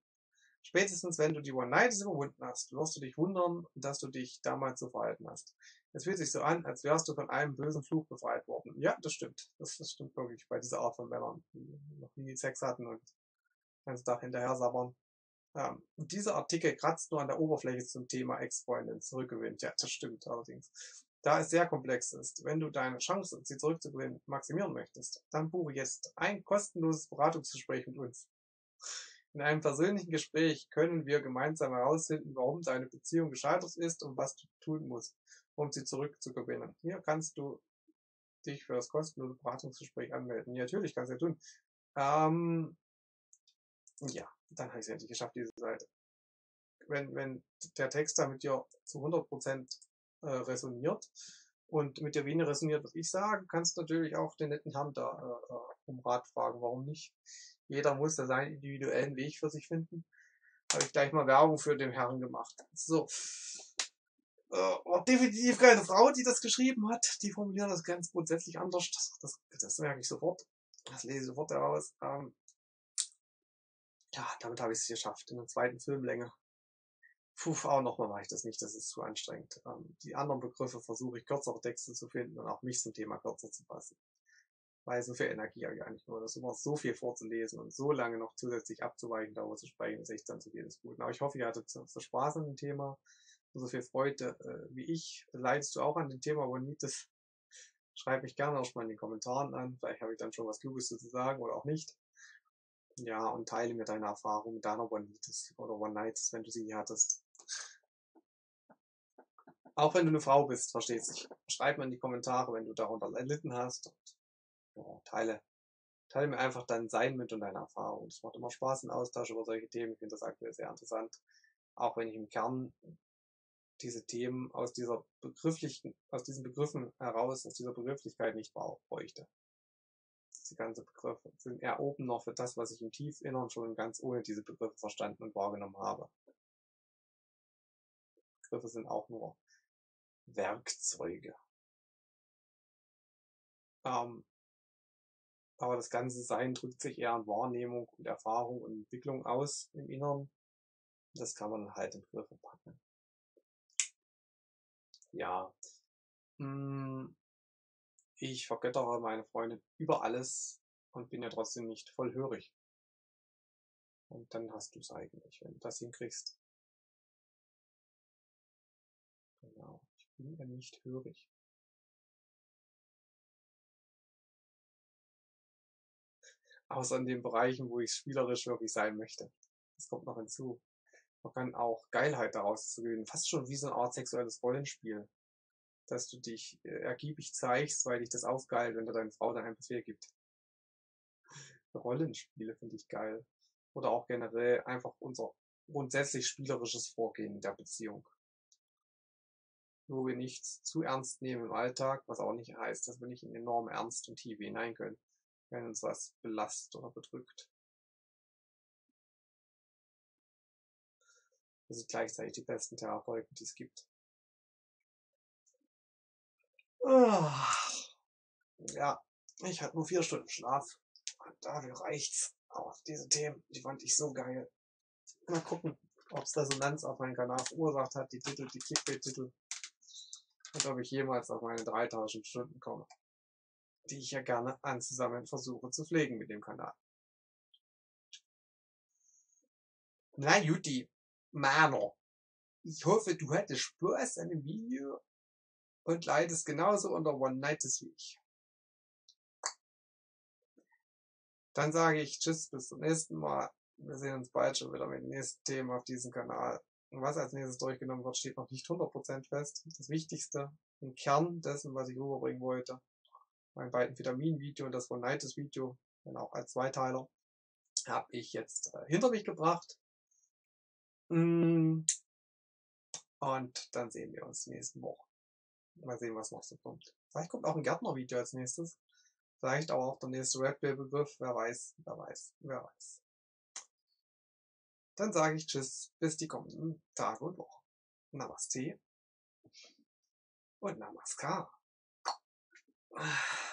Spätestens wenn du die One Night überwunden hast, wirst du dich wundern, dass du dich damals so verhalten hast. Es fühlt sich so an, als wärst du von einem bösen Fluch befreit worden. Ja, das stimmt. Das, das stimmt wirklich bei dieser Art von Männern, die noch nie Sex hatten und ganzen Tag hinterher sabbern. Ähm, dieser Artikel kratzt nur an der Oberfläche zum Thema Ex-Freundin zurückgewinnt. Ja, das stimmt allerdings. Da es sehr komplex ist, wenn du deine Chance, sie zurückzugewinnen, maximieren möchtest, dann buche jetzt ein kostenloses Beratungsgespräch mit uns. In einem persönlichen Gespräch können wir gemeinsam herausfinden, warum deine Beziehung gescheitert ist und was du tun musst, um sie zurückzugewinnen. Hier kannst du dich für das kostenlose Beratungsgespräch anmelden. Ja, natürlich kannst du ja tun. Ähm, ja, dann habe ich es endlich geschafft, diese Seite. Wenn, wenn der Text da mit dir zu 100% äh, resoniert und mit dir weniger resoniert, was ich sage, kannst du natürlich auch den netten Herrn da äh, äh um Rat fragen. Warum nicht? Jeder muss da seinen individuellen Weg für sich finden. Habe ich gleich mal Werbung für den Herrn gemacht. So. Äh, definitiv keine Frau, die das geschrieben hat. Die formulieren das ganz grundsätzlich anders. Das, das, das merke ich sofort. Das lese ich sofort heraus. Ähm, ja, damit habe ich es geschafft. In der zweiten Filmlänge. Puh, auch nochmal mache ich das nicht, das ist zu anstrengend. Ähm, die anderen Begriffe versuche ich kürzere Texte zu finden und auch mich zum Thema kürzer zu fassen weil so viel Energie habe ich eigentlich nur. Das immer so viel vorzulesen und so lange noch zusätzlich abzuweichen, darüber zu sprechen, ist echt dann zu viel des Guten. Aber ich hoffe, ihr hattet so Spaß an dem Thema, so viel Freude äh, wie ich. Leidest du auch an dem Thema Bonitis? Schreib mich gerne auch mal in den Kommentaren an. Vielleicht habe ich dann schon was Kluges zu sagen oder auch nicht. Ja, und teile mir deine Erfahrung mit deiner Bonitis oder One Nights, wenn du sie hattest. Auch wenn du eine Frau bist, versteht sich. Schreib mir in die Kommentare, wenn du darunter erlitten hast. Und ja, teile, teile mir einfach dein Sein mit und deine Erfahrung. Es macht immer Spaß, einen Austausch über solche Themen. Ich finde das aktuell sehr interessant. Auch wenn ich im Kern diese Themen aus dieser begrifflichen, aus diesen Begriffen heraus, aus dieser Begrifflichkeit nicht bräuchte. Diese ganzen Begriffe sind eher oben noch für das, was ich im Tiefinnern schon ganz ohne diese Begriffe verstanden und wahrgenommen habe. Begriffe sind auch nur Werkzeuge. Ähm, aber das ganze Sein drückt sich eher an Wahrnehmung und Erfahrung und Entwicklung aus im Inneren. Das kann man halt in Begriffe packen. Ja. Hm, ich vergöttere meine Freundin über alles und bin ja trotzdem nicht voll hörig. Und dann hast du es eigentlich, wenn du das hinkriegst. Genau. Ich bin ja nicht hörig. Außer in den Bereichen, wo ich spielerisch wirklich sein möchte. Das kommt noch hinzu. Man kann auch Geilheit daraus zu gewinnen. Fast schon wie so eine Art sexuelles Rollenspiel. Dass du dich äh, ergiebig zeigst, weil dich das aufgeilt, wenn dir deine Frau einen Befehl gibt. Rollenspiele finde ich geil. Oder auch generell einfach unser grundsätzlich spielerisches Vorgehen in der Beziehung. Wo wir nichts zu ernst nehmen im Alltag, was auch nicht heißt, dass wir nicht in enorm Ernst und Tiefe hinein können wenn uns was belastet oder bedrückt. Das sind gleichzeitig die besten Therapeuten, die es gibt. Ah. Ja, ich hatte nur vier Stunden Schlaf. Und dafür reicht's. Aber diese Themen, die fand ich so geil. Mal gucken, ob es Resonanz auf meinen Kanal verursacht hat, die Titel, die Clickbait-Titel. Und ob ich jemals auf meine 3000 Stunden komme die ich ja gerne anzusammeln versuche zu pflegen mit dem Kanal. Na Juti, Mano, ich hoffe, du hattest Spaß an dem Video und leidest genauso unter One-Nights wie ich. Dann sage ich Tschüss, bis zum nächsten Mal. Wir sehen uns bald schon wieder mit dem nächsten Thema auf diesem Kanal. Und was als nächstes durchgenommen wird, steht noch nicht 100% fest. Das Wichtigste, im Kern dessen, was ich rüberbringen wollte, mein beiden Vitamin-Video und das One-Nights-Video, dann auch als Zweiteiler, habe ich jetzt äh, hinter mich gebracht. Mm. Und dann sehen wir uns nächsten Woche. Mal sehen, was noch so kommt. Vielleicht kommt auch ein Gärtner-Video als nächstes. Vielleicht aber auch der nächste Red Bull-Begriff. Wer weiß, wer weiß, wer weiß. dann sage ich Tschüss bis die kommenden Tage und Wochen. Namaste und Namaskar. Ah.